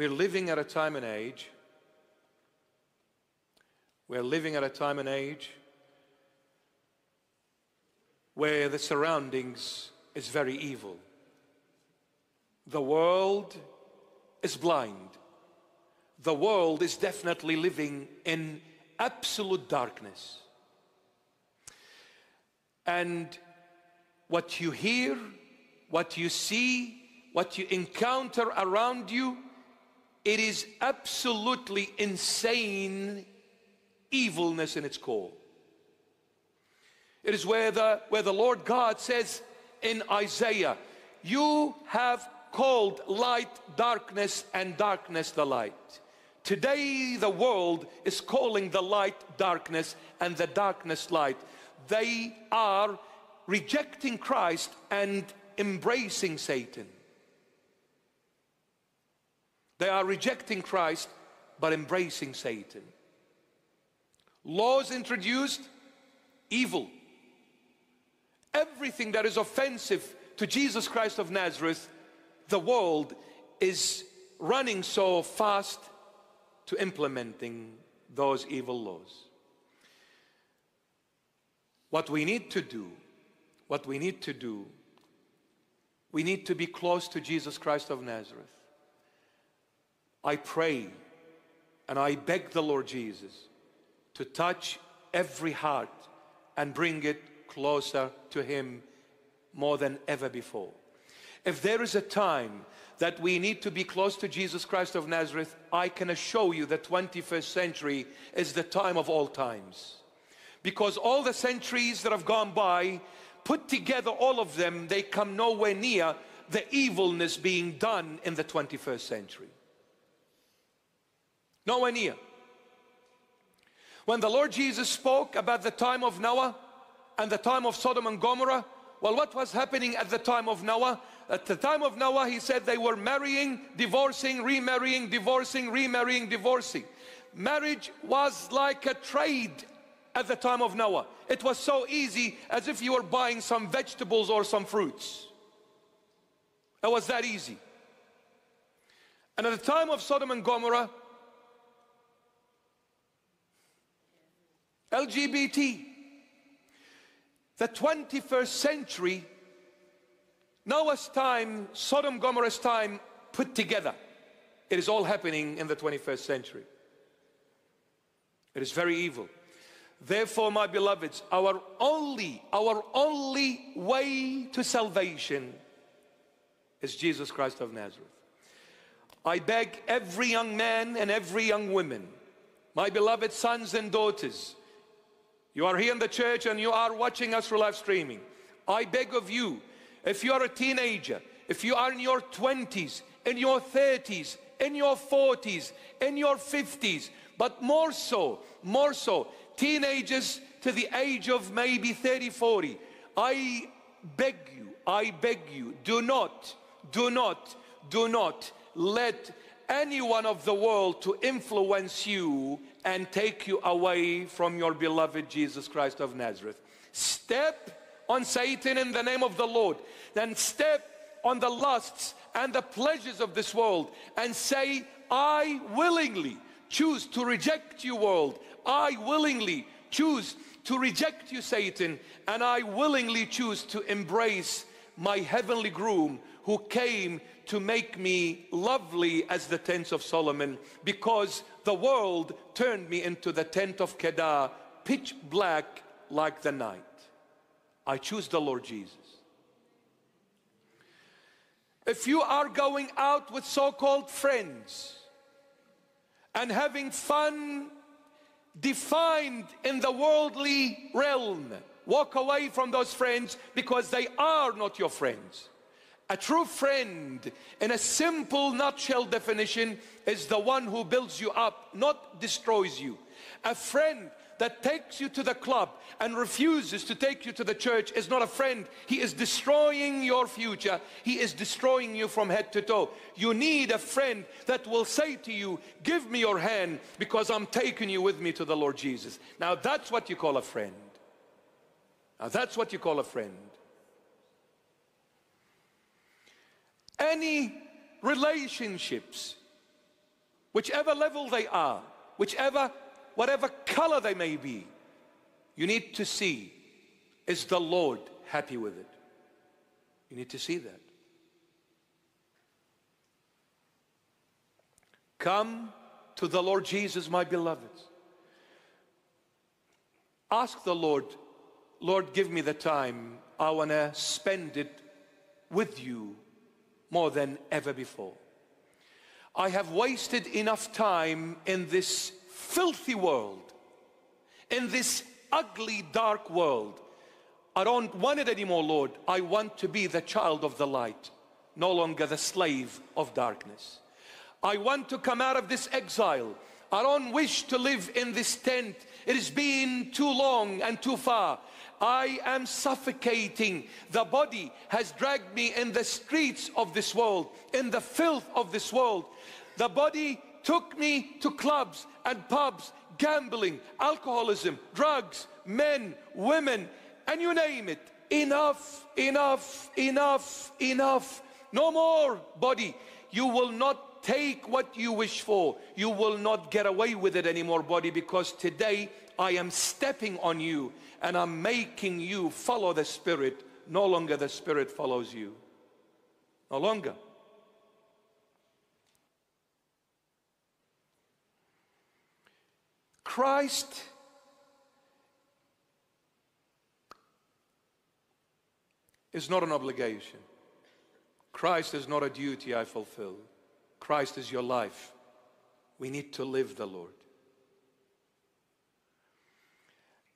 [SPEAKER 1] We're living at a time and age. We're living at a time and age where the surroundings is very evil. The world is blind. The world is definitely living in absolute darkness. And what you hear, what you see, what you encounter around you it is absolutely insane evilness in its core. It is where the, where the Lord God says in Isaiah, You have called light darkness and darkness the light. Today, the world is calling the light darkness and the darkness light. They are rejecting Christ and embracing Satan. They are rejecting Christ but embracing Satan. Laws introduced, evil. Everything that is offensive to Jesus Christ of Nazareth, the world is running so fast to implementing those evil laws. What we need to do, what we need to do, we need to be close to Jesus Christ of Nazareth. I pray and I beg the Lord Jesus to touch every heart and bring it closer to Him more than ever before. If there is a time that we need to be close to Jesus Christ of Nazareth, I can assure you the 21st century is the time of all times. Because all the centuries that have gone by, put together all of them, they come nowhere near the evilness being done in the 21st century. Nowhere near. When the Lord Jesus spoke about the time of Noah and the time of Sodom and Gomorrah, well, what was happening at the time of Noah? At the time of Noah, he said they were marrying, divorcing, remarrying, divorcing, remarrying, divorcing. Marriage was like a trade at the time of Noah. It was so easy as if you were buying some vegetables or some fruits. It was that easy. And at the time of Sodom and Gomorrah, LGBT. The 21st century, Noah's time, Sodom Gomorrah's time put together. It is all happening in the 21st century. It is very evil. Therefore, my beloveds, our only, our only way to salvation is Jesus Christ of Nazareth. I beg every young man and every young woman, my beloved sons and daughters, you are here in the church and you are watching us through live streaming. I beg of you, if you are a teenager, if you are in your 20s, in your 30s, in your 40s, in your 50s, but more so, more so, teenagers to the age of maybe 30, 40, I beg you, I beg you, do not, do not, do not let anyone of the world to influence you and take you away from your beloved Jesus Christ of Nazareth. Step on Satan in the name of the Lord. Then step on the lusts and the pleasures of this world and say, I willingly choose to reject you, world. I willingly choose to reject you, Satan, and I willingly choose to embrace my heavenly groom who came to make me lovely as the tents of Solomon because the world turned me into the tent of Kedar, pitch black like the night. I choose the Lord Jesus. If you are going out with so called friends and having fun defined in the worldly realm, walk away from those friends because they are not your friends. A true friend, in a simple nutshell definition, is the one who builds you up, not destroys you. A friend that takes you to the club and refuses to take you to the church is not a friend. He is destroying your future. He is destroying you from head to toe. You need a friend that will say to you, Give me your hand because I'm taking you with me to the Lord Jesus. Now that's what you call a friend. Now that's what you call a friend. Any relationships, whichever level they are, whichever, whatever color they may be, you need to see is the Lord happy with it? You need to see that. Come to the Lord Jesus, my beloveds. Ask the Lord, Lord, give me the time. I want to spend it with you more than ever before. I have wasted enough time in this filthy world, in this ugly, dark world. I don't want it anymore, Lord. I want to be the child of the light, no longer the slave of darkness. I want to come out of this exile. I don't wish to live in this tent. It has been too long and too far. I am suffocating. The body has dragged me in the streets of this world, in the filth of this world. The body took me to clubs and pubs, gambling, alcoholism, drugs, men, women, and you name it. Enough, enough, enough, enough. No more body. You will not take what you wish for. You will not get away with it anymore, body, because today I am stepping on you and I'm making you follow the Spirit. No longer the Spirit follows you. No longer. Christ is not an obligation. Christ is not a duty I fulfill. Christ is your life. We need to live the Lord.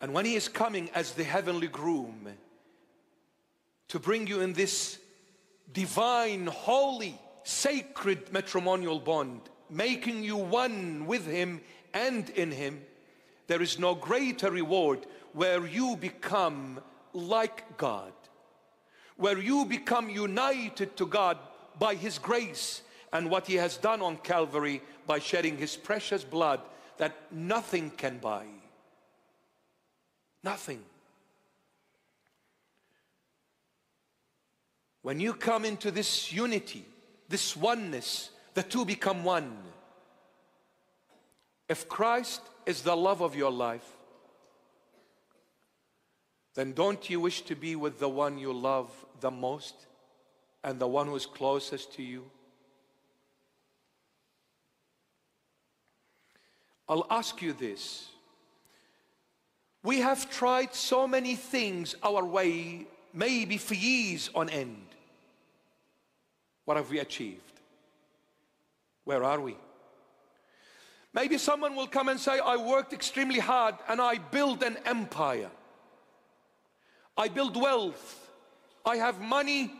[SPEAKER 1] And when He is coming as the heavenly groom to bring you in this divine, holy, sacred matrimonial bond, making you one with Him and in Him, there is no greater reward where you become like God, where you become united to God by His grace and what He has done on Calvary by shedding His precious blood that nothing can buy. Nothing. When you come into this unity, this oneness, the two become one. If Christ is the love of your life, then don't you wish to be with the one you love the most and the one who is closest to you? I'll ask you this we have tried so many things our way, maybe for years on end. What have we achieved? Where are we? Maybe someone will come and say, I worked extremely hard and I built an empire. I build wealth. I have money.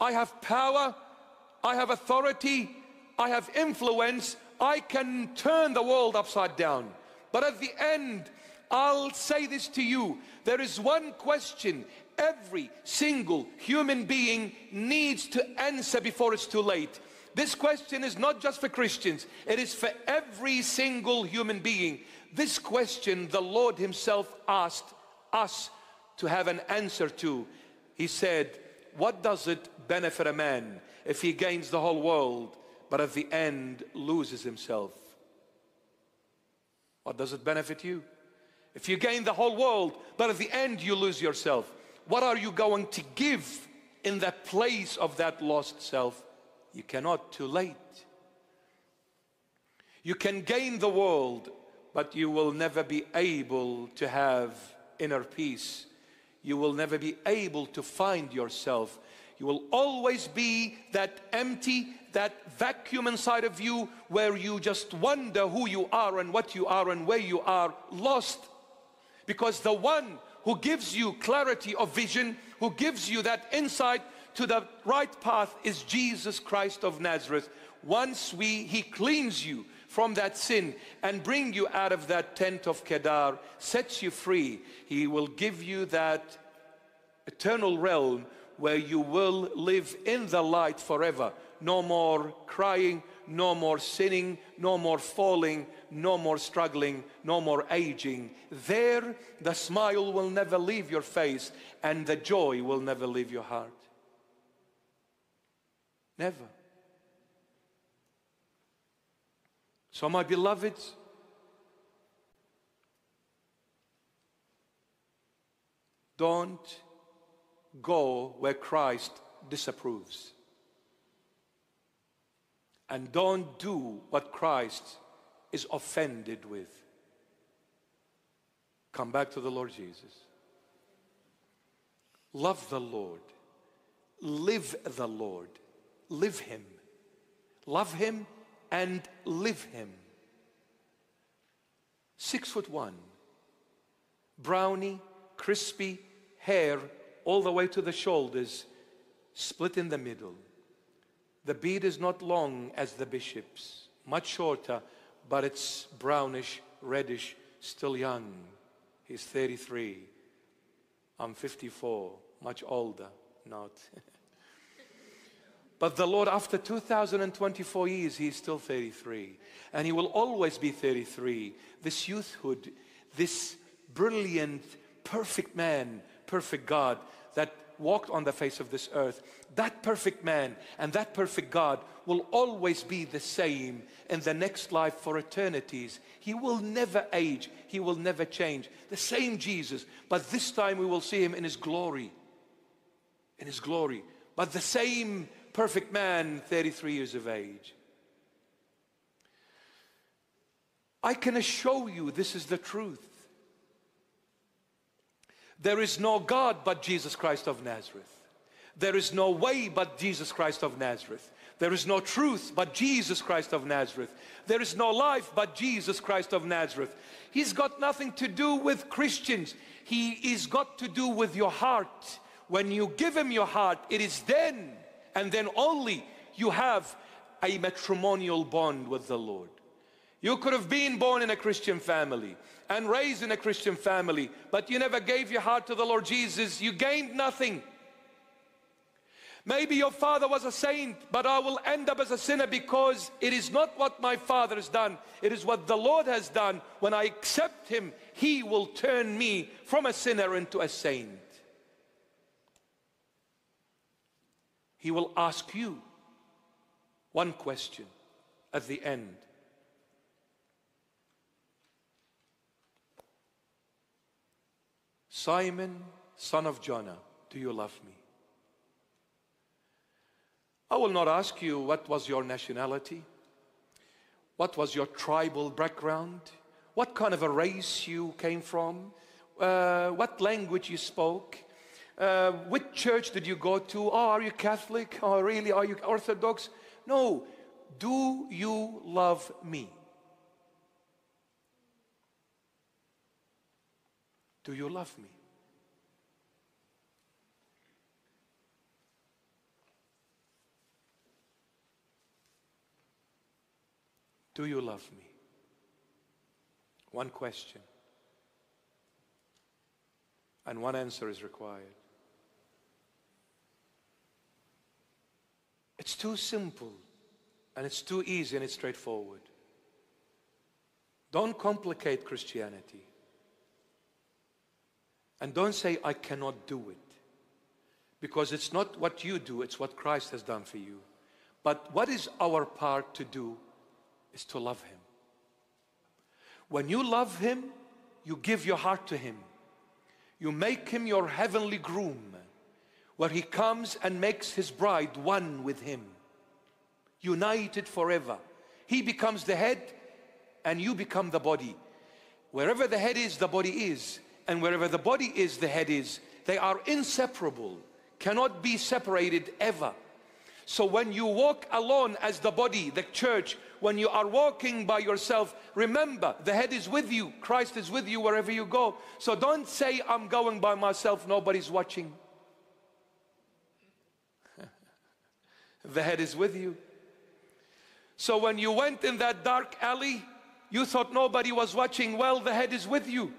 [SPEAKER 1] I have power. I have authority. I have influence. I can turn the world upside down. But at the end, I'll say this to you. There is one question every single human being needs to answer before it's too late. This question is not just for Christians, it is for every single human being. This question the Lord Himself asked us to have an answer to. He said, What does it benefit a man if he gains the whole world, but at the end loses himself? What does it benefit you? If you gain the whole world, but at the end you lose yourself, what are you going to give in the place of that lost self? You cannot, too late. You can gain the world, but you will never be able to have inner peace. You will never be able to find yourself. You will always be that empty, that vacuum inside of you where you just wonder who you are and what you are and where you are lost. Because the one who gives you clarity of vision, who gives you that insight to the right path is Jesus Christ of Nazareth. Once we, he cleans you from that sin and bring you out of that tent of Kedar, sets you free. He will give you that eternal realm where you will live in the light forever. No more crying, no more sinning, no more falling, no more struggling, no more aging. There, the smile will never leave your face and the joy will never leave your heart. Never. So, my beloveds, don't go where Christ disapproves. And don't do what Christ is offended with. Come back to the Lord Jesus. Love the Lord. Live the Lord. Live Him. Love Him and live Him. Six foot one, brownie, crispy hair all the way to the shoulders, split in the middle. The beard is not long as the bishop's, much shorter, but it's brownish, reddish, still young. He's 33. I'm 54, much older, not. but the Lord, after 2024 years, He's still 33. And He will always be 33. This youthhood, this brilliant, perfect man, perfect God that walked on the face of this earth, that perfect man and that perfect God will always be the same in the next life for eternities. He will never age, He will never change. The same Jesus, but this time we will see Him in His glory. In His glory. But the same perfect man, 33 years of age. I can assure you this is the truth. There is no God but Jesus Christ of Nazareth. There is no way but Jesus Christ of Nazareth. There is no truth but Jesus Christ of Nazareth. There is no life but Jesus Christ of Nazareth. He's got nothing to do with Christians. He is got to do with your heart. When you give him your heart, it is then and then only you have a matrimonial bond with the Lord. You could have been born in a Christian family and raised in a Christian family, but you never gave your heart to the Lord Jesus. You gained nothing. Maybe your father was a saint, but I will end up as a sinner because it is not what my father has done. It is what the Lord has done. When I accept Him, He will turn me from a sinner into a saint. He will ask you one question at the end Simon, son of Jonah, do you love me? I will not ask you what was your nationality, what was your tribal background, what kind of a race you came from, uh, what language you spoke, uh, which church did you go to? Oh, are you Catholic? Oh, really? Are you Orthodox? No. Do you love me? Do you love me? Do you love me? One question. And one answer is required. It's too simple and it's too easy and it's straightforward. Don't complicate Christianity. And don't say, I cannot do it. Because it's not what you do, it's what Christ has done for you. But what is our part to do is to love Him. When you love Him, you give your heart to Him. You make Him your heavenly groom, where He comes and makes His bride one with Him, united forever. He becomes the head, and you become the body. Wherever the head is, the body is. And wherever the body is, the head is. They are inseparable, cannot be separated ever. So when you walk alone as the body, the church, when you are walking by yourself, remember the head is with you. Christ is with you wherever you go. So don't say, I'm going by myself, nobody's watching. the head is with you. So when you went in that dark alley, you thought nobody was watching. Well, the head is with you.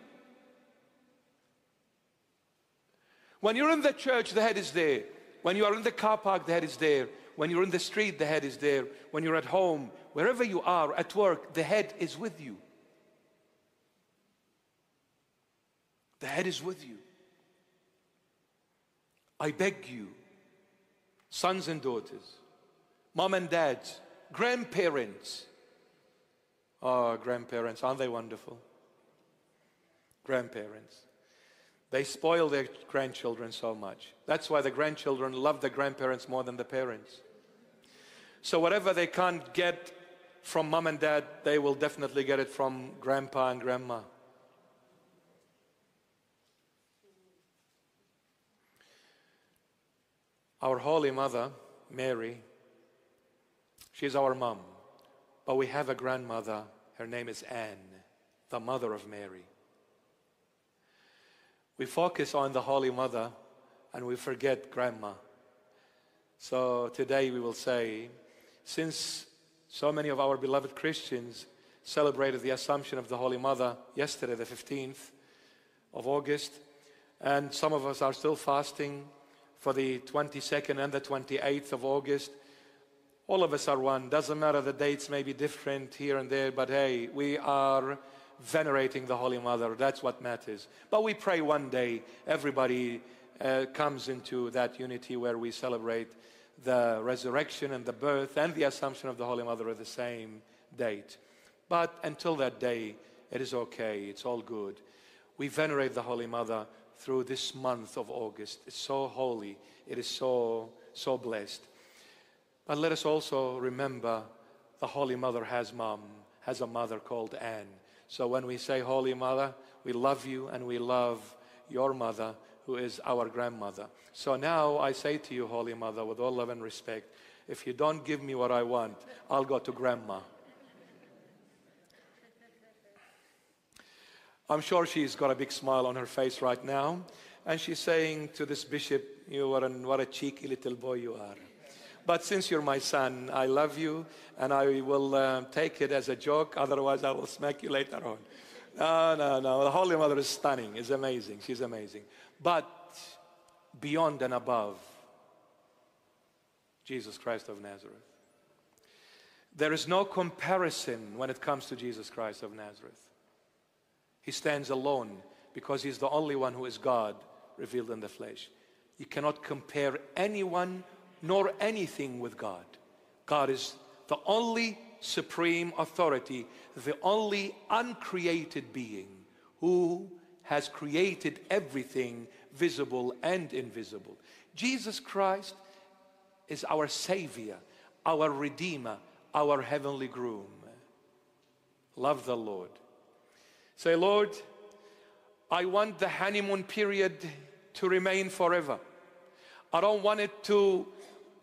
[SPEAKER 1] When you're in the church, the head is there. When you are in the car park, the head is there. When you're in the street, the head is there. When you're at home, wherever you are, at work, the head is with you. The head is with you. I beg you, sons and daughters, mom and dads, grandparents. Oh, grandparents, aren't they wonderful? Grandparents. They spoil their grandchildren so much. That's why the grandchildren love the grandparents more than the parents. So, whatever they can't get from mom and dad, they will definitely get it from grandpa and grandma. Our Holy Mother, Mary, she's our mom. But we have a grandmother. Her name is Anne, the mother of Mary. We focus on the Holy Mother and we forget Grandma. So today we will say, since so many of our beloved Christians celebrated the Assumption of the Holy Mother yesterday, the 15th of August, and some of us are still fasting for the 22nd and the 28th of August. All of us are one. Doesn't matter, the dates may be different here and there, but hey, we are venerating the Holy Mother. That's what matters. But we pray one day everybody uh, comes into that unity where we celebrate the resurrection and the birth and the assumption of the Holy Mother at the same date. But until that day, it is okay. It's all good. We venerate the Holy Mother through this month of August. It's so holy. It is so, so blessed. But let us also remember the Holy Mother has mom, has a mother called Anne. So when we say Holy Mother, we love you and we love your mother who is our grandmother. So now I say to you, Holy Mother, with all love and respect, if you don't give me what I want, I'll go to grandma. I'm sure she's got a big smile on her face right now. And she's saying to this bishop, You are an, what a cheeky little boy you are. But since you're my son, I love you and I will uh, take it as a joke. Otherwise, I will smack you later on. No, no, no. The Holy Mother is stunning. It's amazing. She's amazing. But beyond and above, Jesus Christ of Nazareth. There is no comparison when it comes to Jesus Christ of Nazareth. He stands alone because he's the only one who is God revealed in the flesh. You cannot compare anyone nor anything with God. God is the only supreme authority, the only uncreated being who has created everything visible and invisible. Jesus Christ is our Savior, our Redeemer, our heavenly groom. Love the Lord. Say, Lord, I want the honeymoon period to remain forever. I don't want it to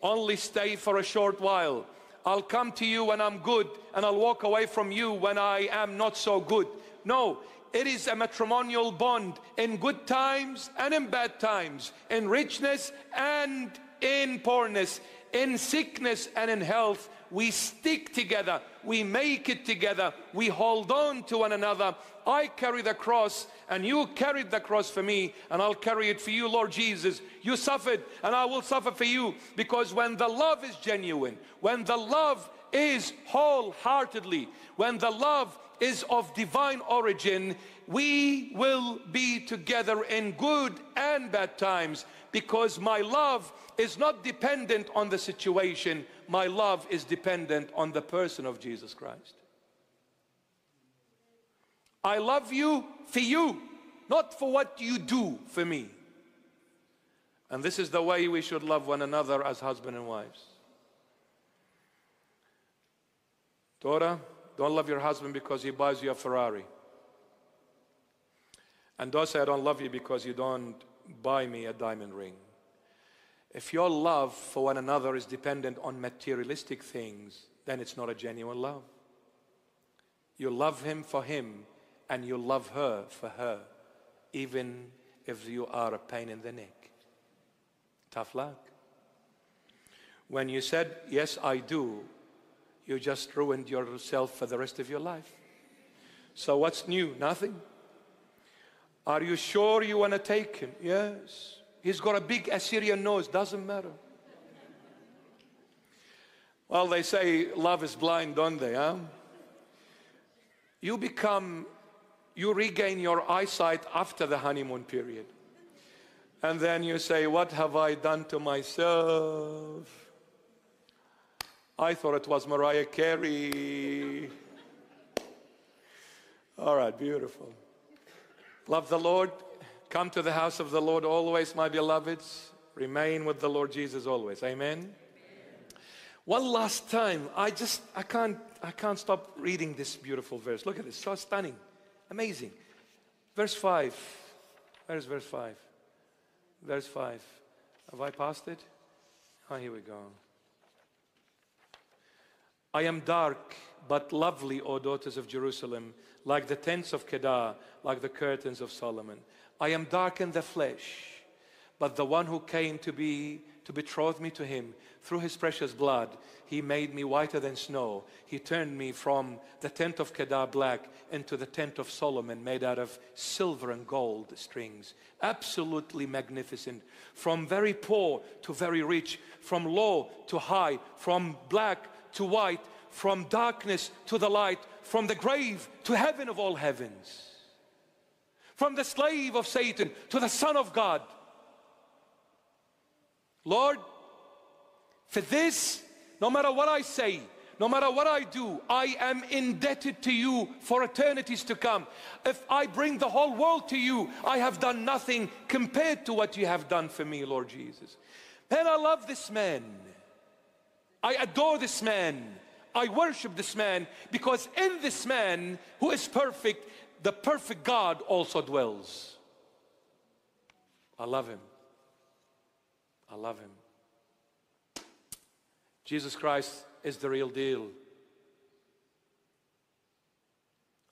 [SPEAKER 1] only stay for a short while. I'll come to you when I'm good and I'll walk away from you when I am not so good. No, it is a matrimonial bond in good times and in bad times, in richness and in poorness, in sickness and in health, we stick together, we make it together, we hold on to one another. I carry the cross, and you carried the cross for me, and I'll carry it for you, Lord Jesus. You suffered, and I will suffer for you. Because when the love is genuine, when the love is wholeheartedly, when the love is of divine origin, we will be together in good and bad times because my love is not dependent on the situation, my love is dependent on the person of Jesus Christ. I love you for you, not for what you do for me. And this is the way we should love one another as husband and wives. Daughter, don't love your husband because he buys you a Ferrari. And don't say, I don't love you because you don't buy me a diamond ring. If your love for one another is dependent on materialistic things, then it's not a genuine love. You love him for him and you love her for her, even if you are a pain in the neck. Tough luck. When you said, Yes, I do, you just ruined yourself for the rest of your life. So, what's new? Nothing. Are you sure you want to take him? Yes. He's got a big Assyrian nose, doesn't matter. Well, they say love is blind, don't they? Huh? You become, you regain your eyesight after the honeymoon period. And then you say, What have I done to myself? I thought it was Mariah Carey. All right, beautiful. Love the Lord. Come to the house of the Lord always, my beloveds. Remain with the Lord Jesus always. Amen. Amen. One last time, I just I can't I can't stop reading this beautiful verse. Look at this, so stunning, amazing. Verse five. Where's verse five? Verse five. Have I passed it? Oh, here we go. I am dark but lovely, O daughters of Jerusalem, like the tents of Kedar, like the curtains of Solomon. I am dark in the flesh, but the one who came to be to betroth me to him through his precious blood, he made me whiter than snow. He turned me from the tent of Kedar black into the tent of Solomon made out of silver and gold strings. Absolutely magnificent. From very poor to very rich, from low to high, from black to white, from darkness to the light, from the grave to heaven of all heavens from the slave of Satan to the Son of God. Lord, for this, no matter what I say, no matter what I do, I am indebted to you for eternities to come. If I bring the whole world to you, I have done nothing compared to what you have done for me, Lord Jesus. And I love this man. I adore this man. I worship this man because in this man who is perfect, the perfect God also dwells. I love him. I love him. Jesus Christ is the real deal.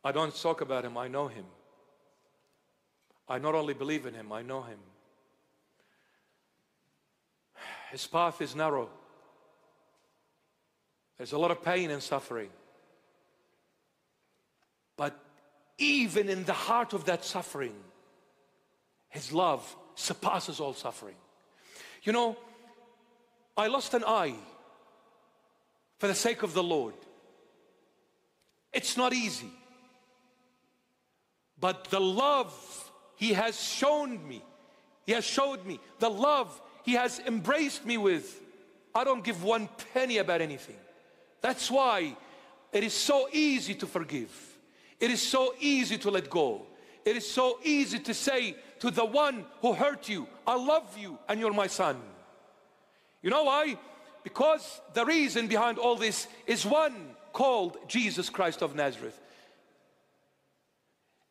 [SPEAKER 1] I don't talk about him, I know him. I not only believe in him, I know him. His path is narrow. There's a lot of pain and suffering. But even in the heart of that suffering, His love surpasses all suffering. You know, I lost an eye for the sake of the Lord. It's not easy. But the love He has shown me, He has showed me, the love He has embraced me with, I don't give one penny about anything. That's why it is so easy to forgive. It is so easy to let go. It is so easy to say to the one who hurt you, I love you and you're my son. You know why? Because the reason behind all this is one called Jesus Christ of Nazareth.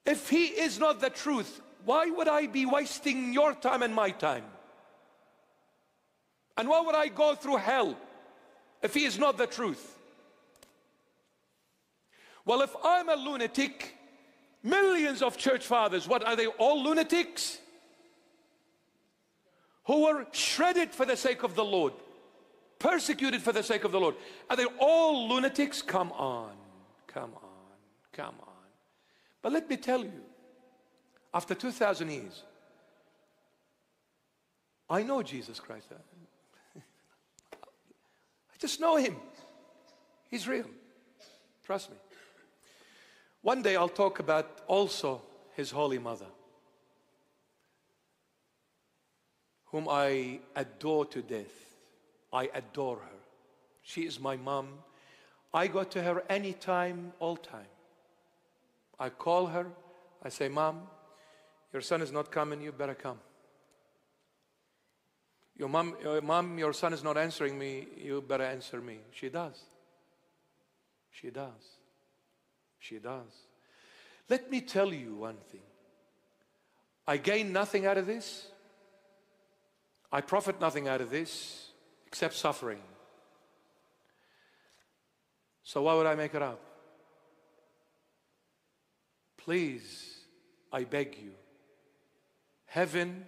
[SPEAKER 1] If he is not the truth, why would I be wasting your time and my time? And why would I go through hell if he is not the truth? Well, if I'm a lunatic, millions of church fathers, what are they all lunatics? Who were shredded for the sake of the Lord, persecuted for the sake of the Lord. Are they all lunatics? Come on, come on, come on. But let me tell you, after 2,000 years, I know Jesus Christ. I just know him. He's real. Trust me. One day I'll talk about also His Holy Mother, whom I adore to death. I adore her. She is my mom. I go to her anytime, all time. I call her. I say, Mom, your son is not coming. You better come. Your mom, your mom, your son is not answering me. You better answer me. She does. She does. She does. Let me tell you one thing. I gain nothing out of this. I profit nothing out of this except suffering. So why would I make it up? Please, I beg you. Heaven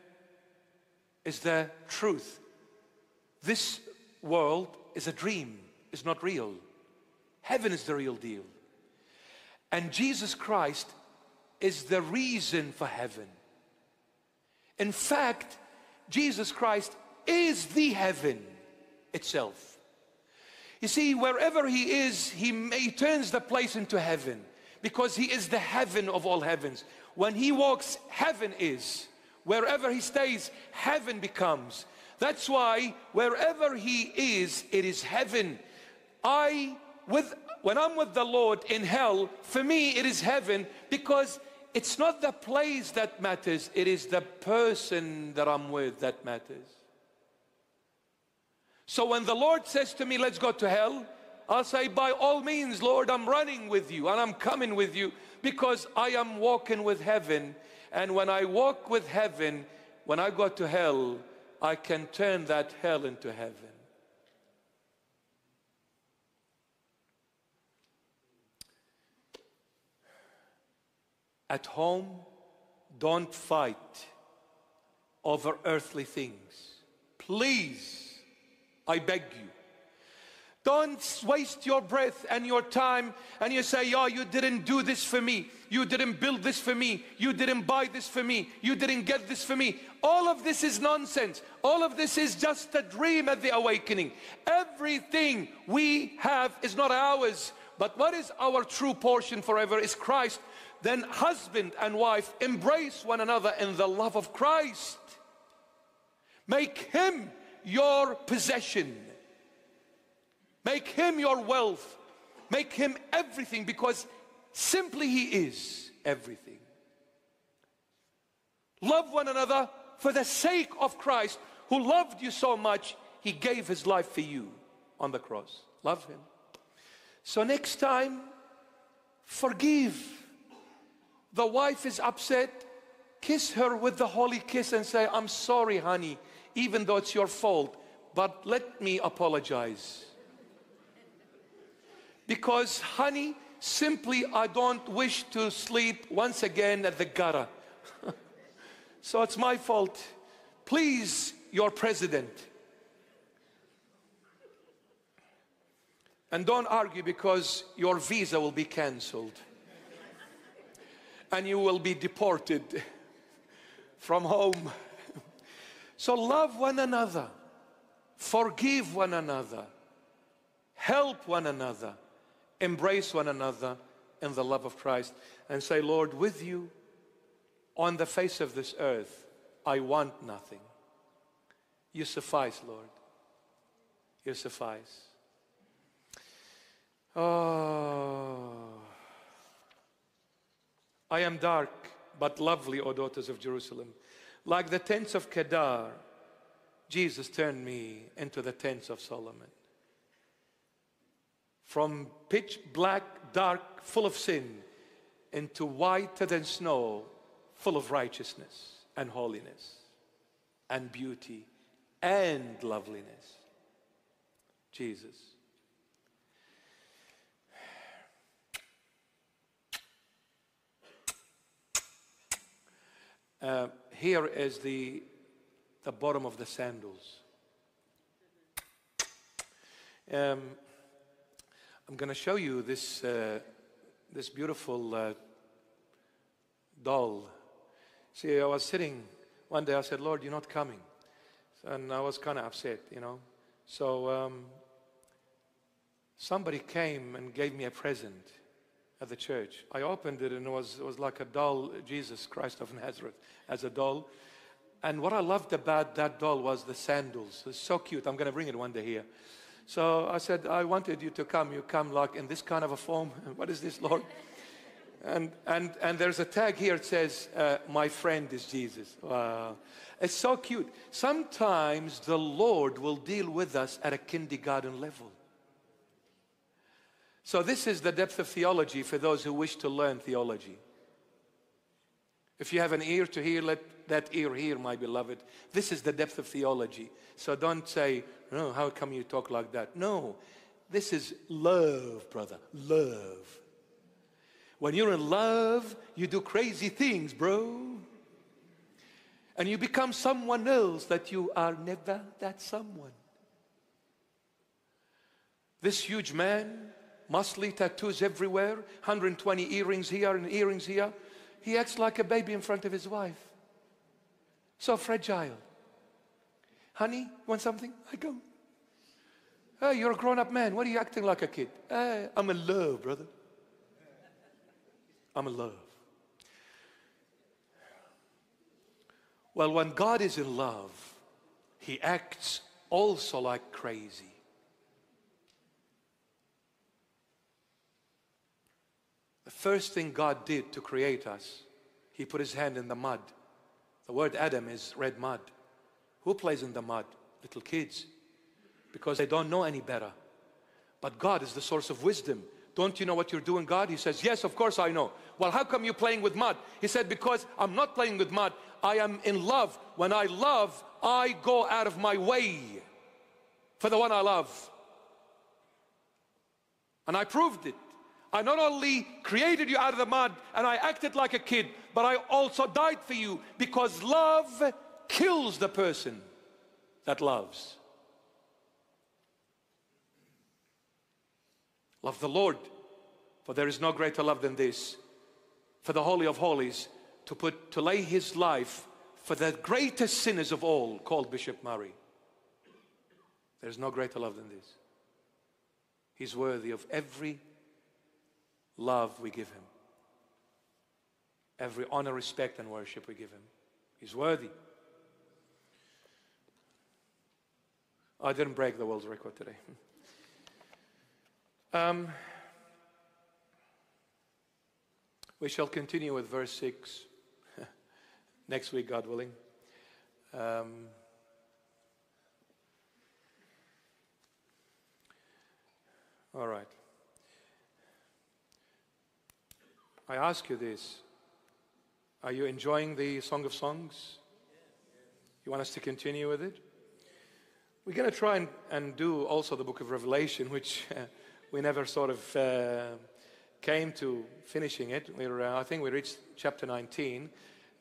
[SPEAKER 1] is the truth. This world is a dream, it's not real. Heaven is the real deal. And Jesus Christ is the reason for heaven. In fact, Jesus Christ is the heaven itself. You see, wherever He is, He, he turns the place into heaven because He is the heaven of all heavens. When He walks, heaven is. Wherever He stays, heaven becomes. That's why wherever He is, it is heaven. I, with, when I'm with the Lord in hell, for me it is heaven because it's not the place that matters, it is the person that I'm with that matters. So when the Lord says to me, Let's go to hell, I'll say, By all means, Lord, I'm running with you and I'm coming with you because I am walking with heaven. And when I walk with heaven, when I go to hell, I can turn that hell into heaven. At home, don't fight over earthly things. Please, I beg you. Don't waste your breath and your time and you say, Oh, you didn't do this for me. You didn't build this for me. You didn't buy this for me. You didn't get this for me. All of this is nonsense. All of this is just a dream at the awakening. Everything we have is not ours. But what is our true portion forever is Christ then husband and wife embrace one another in the love of Christ. Make him your possession. Make him your wealth. Make him everything because simply he is everything. Love one another for the sake of Christ who loved you so much, he gave his life for you on the cross. Love him. So next time, forgive the wife is upset, kiss her with the holy kiss and say, I'm sorry, honey, even though it's your fault, but let me apologize. Because, honey, simply I don't wish to sleep once again at the gutter. so it's my fault. Please, your president. And don't argue because your visa will be cancelled and you will be deported from home. So love one another, forgive one another, help one another, embrace one another in the love of Christ, and say, Lord, with you on the face of this earth, I want nothing. You suffice, Lord. You suffice. Oh. I am dark but lovely, O daughters of Jerusalem. Like the tents of Kedar, Jesus turned me into the tents of Solomon. From pitch black, dark, full of sin, into whiter than snow, full of righteousness and holiness and beauty and loveliness. Jesus. Uh, here is the, the bottom of the sandals. Um, I'm going to show you this, uh, this beautiful uh, doll. See, I was sitting one day, I said, Lord, you're not coming. And I was kind of upset, you know. So um, somebody came and gave me a present the church. I opened it and it was, it was like a doll, Jesus Christ of Nazareth, as a doll. And what I loved about that doll was the sandals. It's so cute. I'm going to bring it one day here. So I said, I wanted you to come. You come like in this kind of a form. what is this, Lord? And, and, and there's a tag here that says, uh, My friend is Jesus. Wow. It's so cute. Sometimes the Lord will deal with us at a kindergarten level. So, this is the depth of theology for those who wish to learn theology. If you have an ear to hear, let that ear hear, my beloved. This is the depth of theology. So don't say, no, how come you talk like that? No, this is love, brother. Love. When you're in love, you do crazy things, bro. And you become someone else that you are never that someone. This huge man muscly tattoos everywhere, 120 earrings here and earrings here. He acts like a baby in front of his wife. So fragile. Honey, want something? I go. Hey, you're a grown up man. What are you acting like a kid? Hey, I'm in love, brother. I'm in love. Well, when God is in love, he acts also like crazy. The first thing God did to create us, He put His hand in the mud. The word Adam is red mud. Who plays in the mud? Little kids. Because they don't know any better. But God is the source of wisdom. Don't you know what you're doing, God? He says, Yes, of course I know. Well, how come you're playing with mud? He said, Because I'm not playing with mud. I am in love. When I love, I go out of my way for the one I love. And I proved it. I not only created you out of the mud and I acted like a kid, but I also died for you because love kills the person that loves. Love the Lord, for there is no greater love than this. For the Holy of Holies to put to lay his life for the greatest sinners of all, called Bishop Mari. There is no greater love than this. He's worthy of every love we give him, every honor, respect, and worship we give him. He's worthy. I didn't break the world's record today. um, we shall continue with verse 6 next week, God willing. Um, all right. I ask you this Are you enjoying the Song of Songs? You want us to continue with it? We're going to try and, and do also the book of Revelation, which uh, we never sort of uh, came to finishing it. Uh, I think we reached chapter 19.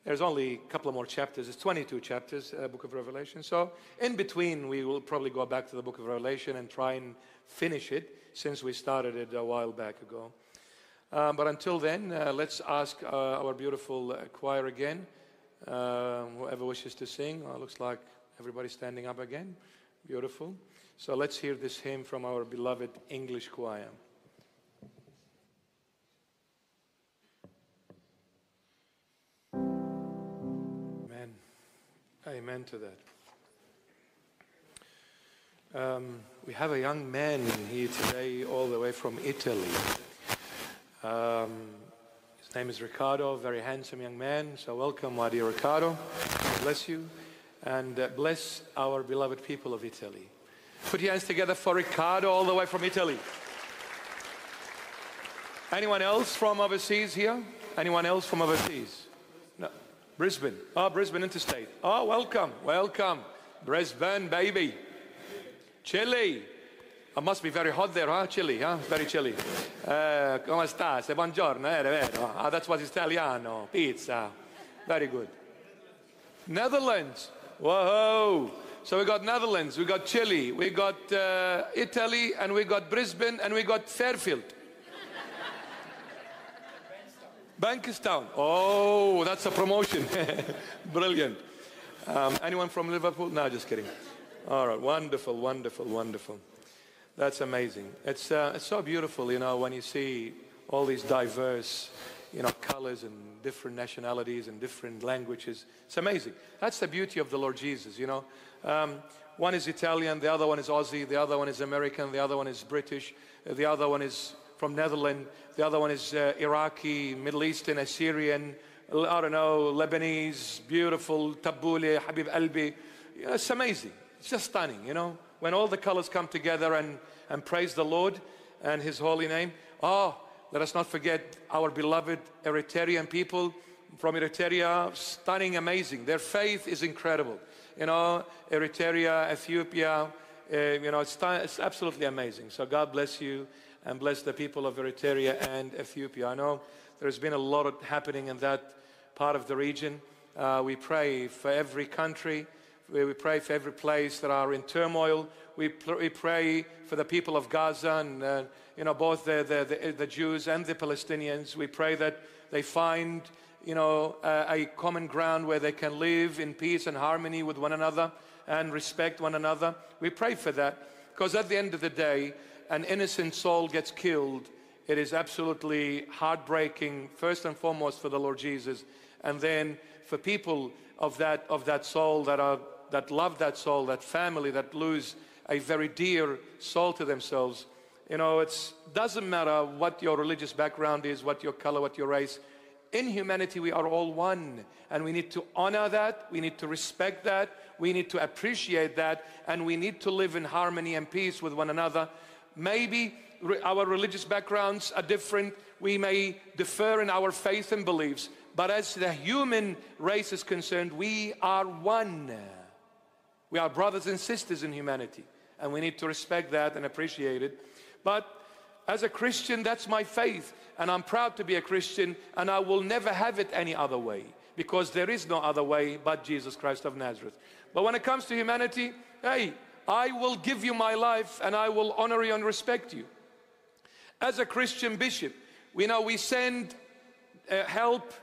[SPEAKER 1] There's only a couple of more chapters. It's 22 chapters, uh, book of Revelation. So in between, we will probably go back to the book of Revelation and try and finish it since we started it a while back ago. Um, but until then, uh, let's ask uh, our beautiful uh, choir again. Um, whoever wishes to sing. Oh, looks like everybody's standing up again. Beautiful. So let's hear this hymn from our beloved English choir. Amen. Amen to that. Um, we have a young man here today, all the way from Italy. Um, his name is Ricardo, very handsome young man. So welcome, dear Ricardo. Bless you. And uh, bless our beloved people of Italy. Put your hands together for Ricardo, all the way from Italy. Anyone else from overseas here? Anyone else from overseas? No. Brisbane. Oh, Brisbane Interstate. Oh, welcome. Welcome. Brisbane, baby. Chile. It must be very hot there, huh? Chilly, huh? Very chilly. Uh, come sta? Se buongiorno, eh? Vero? Ah, that's what is Italiano. Pizza. Very good. Netherlands. Whoa. So we got Netherlands, we got Chile, we got uh, Italy, and we got Brisbane, and we got Fairfield. Bankstown. Oh, that's a promotion. Brilliant. Um, anyone from Liverpool? No, just kidding. All right, wonderful, wonderful, wonderful. That's amazing. It's, uh, it's so beautiful, you know, when you see all these diverse, you know, colors and different nationalities and different languages. It's amazing. That's the beauty of the Lord Jesus, you know. Um, one is Italian, the other one is Aussie, the other one is American, the other one is British, the other one is from Netherlands. The other one is uh, Iraqi, Middle Eastern, Assyrian, I don't know, Lebanese, beautiful, Tabbouleh, Habib Albi. You know, it's amazing. It's just stunning, you know. When all the colors come together and, and praise the Lord and His holy name. Oh, let us not forget our beloved Eritrean people from Eritrea. Stunning, amazing. Their faith is incredible. You know, Eritrea, Ethiopia, uh, you know, it's, it's absolutely amazing. So God bless you and bless the people of Eritrea and Ethiopia. I know there's been a lot of happening in that part of the region. Uh, we pray for every country. We, we pray for every place that are in turmoil. We, we pray for the people of Gaza and, uh, you know, both the, the, the, the, Jews and the Palestinians. We pray that they find, you know, uh, a common ground where they can live in peace and harmony with one another and respect one another. We pray for that because at the end of the day, an innocent soul gets killed. It is absolutely heartbreaking, first and foremost for the Lord Jesus, and then for people of that, of that soul that, are, that love that soul, that family that lose a very dear soul to themselves. You know, it doesn't matter what your religious background is, what your color, what your race in humanity, we are all one. And we need to honor that. We need to respect that. We need to appreciate that. And we need to live in harmony and peace with one another. Maybe our religious backgrounds are different. We may differ in our faith and beliefs. But as the human race is concerned, we are one. We are brothers and sisters in humanity. And we need to respect that and appreciate it. But as a Christian, that's my faith. And I'm proud to be a Christian, and I will never have it any other way because there is no other way but Jesus Christ of Nazareth. But when it comes to humanity, hey, I will give you my life and I will honor you and respect you. As a Christian bishop, we know we send uh, help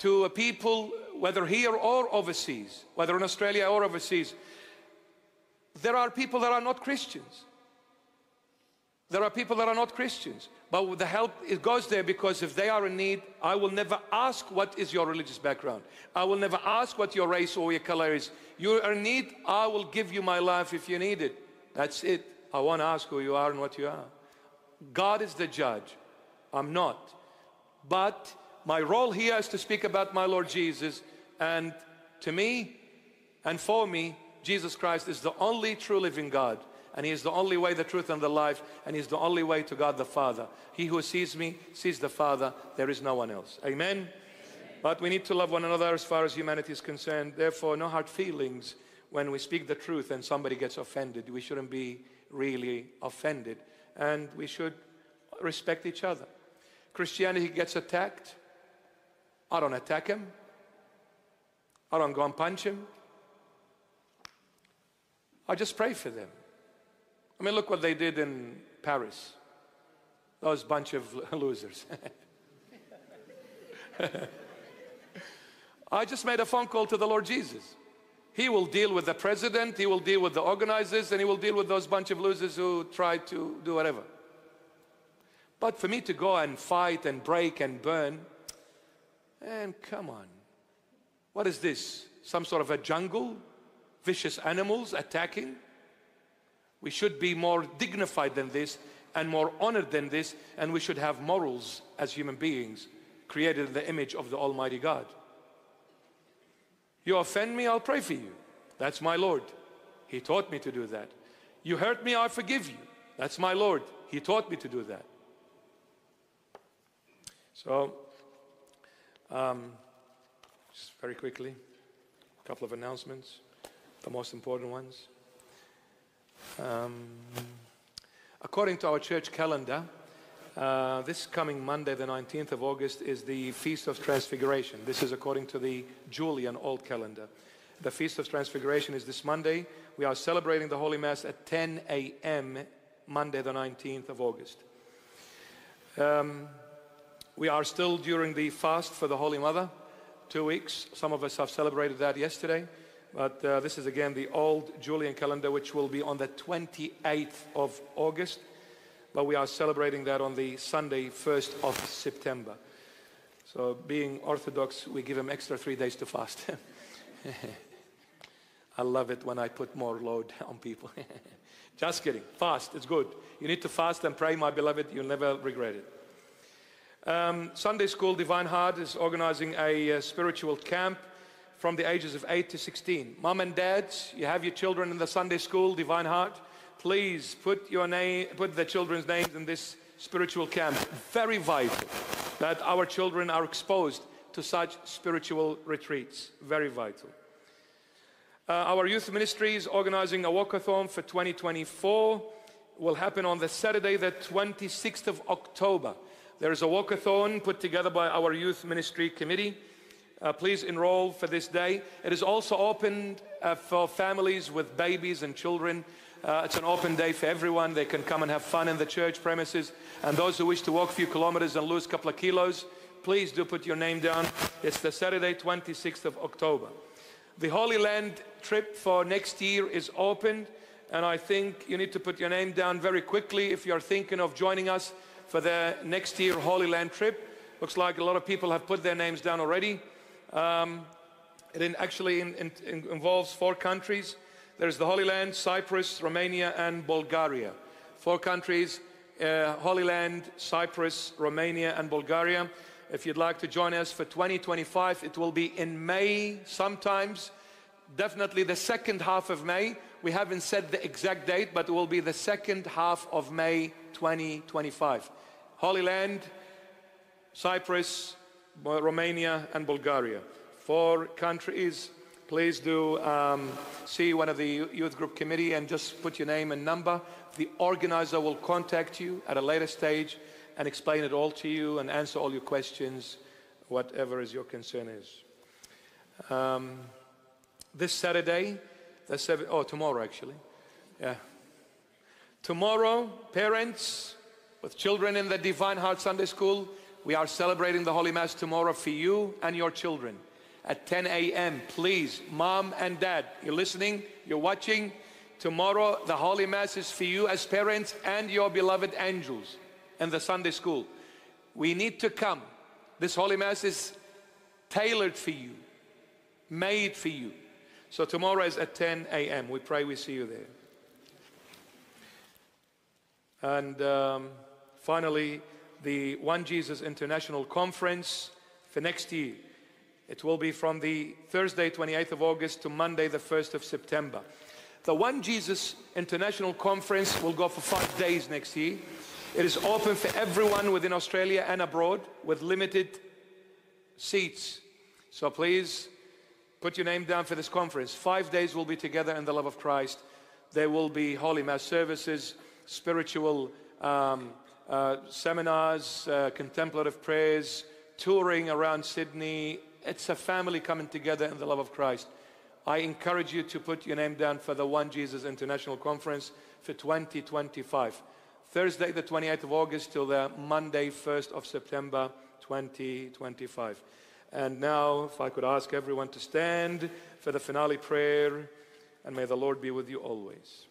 [SPEAKER 1] to a people, whether here or overseas, whether in Australia or overseas. There are people that are not Christians. There are people that are not Christians, but with the help it goes there because if they are in need, I will never ask what is your religious background. I will never ask what your race or your color is. You are in need, I will give you my life if you need it. That's it. I won't ask who you are and what you are. God is the judge. I'm not. But my role here is to speak about my Lord Jesus. And to me and for me, Jesus Christ is the only true living God. And He is the only way, the truth, and the life. And He's the only way to God the Father. He who sees me sees the Father. There is no one else. Amen? Amen. But we need to love one another as far as humanity is concerned. Therefore, no hard feelings when we speak the truth and somebody gets offended. We shouldn't be really offended. And we should respect each other. Christianity gets attacked. I don't attack him. I don't go and punch him. I just pray for them. I mean, look what they did in Paris. Those bunch of losers. I just made a phone call to the Lord Jesus. He will deal with the president, he will deal with the organizers, and he will deal with those bunch of losers who try to do whatever. But for me to go and fight and break and burn, and come on. What is this? Some sort of a jungle? Vicious animals attacking? We should be more dignified than this and more honored than this, and we should have morals as human beings created in the image of the Almighty God. You offend me, I'll pray for you. That's my Lord. He taught me to do that. You hurt me, I forgive you. That's my Lord. He taught me to do that. So, um, just very quickly, a couple of announcements, the most important ones. Um, according to our church calendar, uh, this coming Monday, the 19th of August, is the Feast of Transfiguration. This is according to the Julian old calendar. The Feast of Transfiguration is this Monday. We are celebrating the Holy Mass at 10 a.m. Monday, the 19th of August. Um, we are still during the fast for the Holy Mother, two weeks. Some of us have celebrated that yesterday. But uh, this is again the old Julian calendar, which will be on the 28th of August. But we are celebrating that on the Sunday, 1st of September. So, being Orthodox, we give them extra three days to fast. I love it when I put more load on people. Just kidding. Fast. It's good. You need to fast and pray, my beloved. You'll never regret it. Um, Sunday School Divine Heart is organizing a uh, spiritual camp from the ages of 8 to 16. Mom and dads, you have your children in the Sunday School Divine Heart. Please put your name, put the children's names in this spiritual camp. Very vital that our children are exposed to such spiritual retreats. Very vital. Uh, our youth ministry is organizing a walkathon for 2024. Will happen on the Saturday, the 26th of October. There is a walkathon put together by our youth ministry committee. Uh, please enroll for this day. It is also open uh, for families with babies and children. Uh, it's an open day for everyone. They can come and have fun in the church premises. And those who wish to walk a few kilometers and lose a couple of kilos, please do put your name down. It's the Saturday, 26th of October. The Holy Land trip for next year is open. and I think you need to put your name down very quickly if you're thinking of joining us for the next year Holy Land trip. Looks like a lot of people have put their names down already. Um, it actually in, in, in involves four countries. There's the Holy Land, Cyprus, Romania, and Bulgaria. Four countries, uh, Holy Land, Cyprus, Romania, and Bulgaria. If you'd like to join us for 2025, it will be in May sometimes, definitely the second half of May. We haven't said the exact date, but it will be the second half of May 2025. Holy Land, Cyprus, Romania, and Bulgaria. Four countries. Please do um, see one of the youth group committee and just put your name and number. The organizer will contact you at a later stage and explain it all to you and answer all your questions, whatever is your concern is. Um, this Saturday, the seven, oh, tomorrow actually. Yeah. Tomorrow, parents with children in the Divine Heart Sunday School, we are celebrating the Holy Mass tomorrow for you and your children at 10 a.m. Please, mom and dad, you're listening, you're watching. Tomorrow, the Holy Mass is for you as parents and your beloved angels in the Sunday school. We need to come. This Holy Mass is tailored for you, made for you. So tomorrow is at 10 a.m. We pray we see you there. And um, finally, the One Jesus International Conference for next year. It will be from the Thursday, 28th of August to Monday, the 1st of September. The One Jesus International Conference will go for five days next year. It is open for everyone within Australia and abroad with limited seats. So please put your name down for this conference. Five days we'll be together in the love of Christ. There will be Holy Mass services, spiritual um, seminars, uh, contemplative prayers, touring around Sydney. It's a family coming together in the love of Christ. I encourage you to put your name down for the One Jesus International Conference for 2025. Thursday, the 28th of August, till the Monday, 1st of September 2025. And now, if I could ask everyone to stand for the finale prayer, and may the Lord be with you always.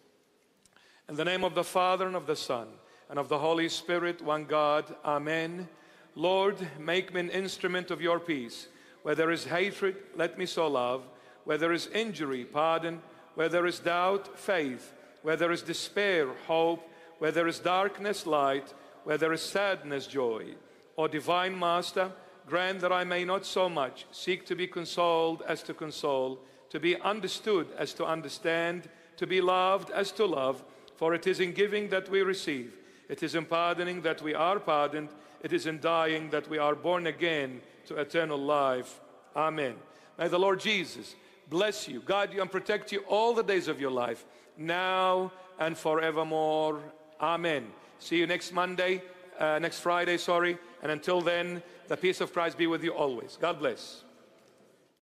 [SPEAKER 1] In the name of the Father, and of the Son, and of the Holy Spirit, one God, Amen. Lord, make me an instrument of your peace. Where there is hatred, let me sow love. Where there is injury, pardon. Where there is doubt, faith. Where there is despair, hope where there is darkness, light, where there is sadness, joy. O divine Master, grant that I may not so much seek to be consoled as to console, to be understood as to understand, to be loved as to love, for it is in giving that we receive. It is in pardoning that we are pardoned. It is in dying that we are born again to eternal life. Amen. May the Lord Jesus bless you, guide you, and protect you all the days of your life, now and forevermore. Amen. See you next Monday, uh, next Friday, sorry. And until then, the peace of Christ be with you always. God bless.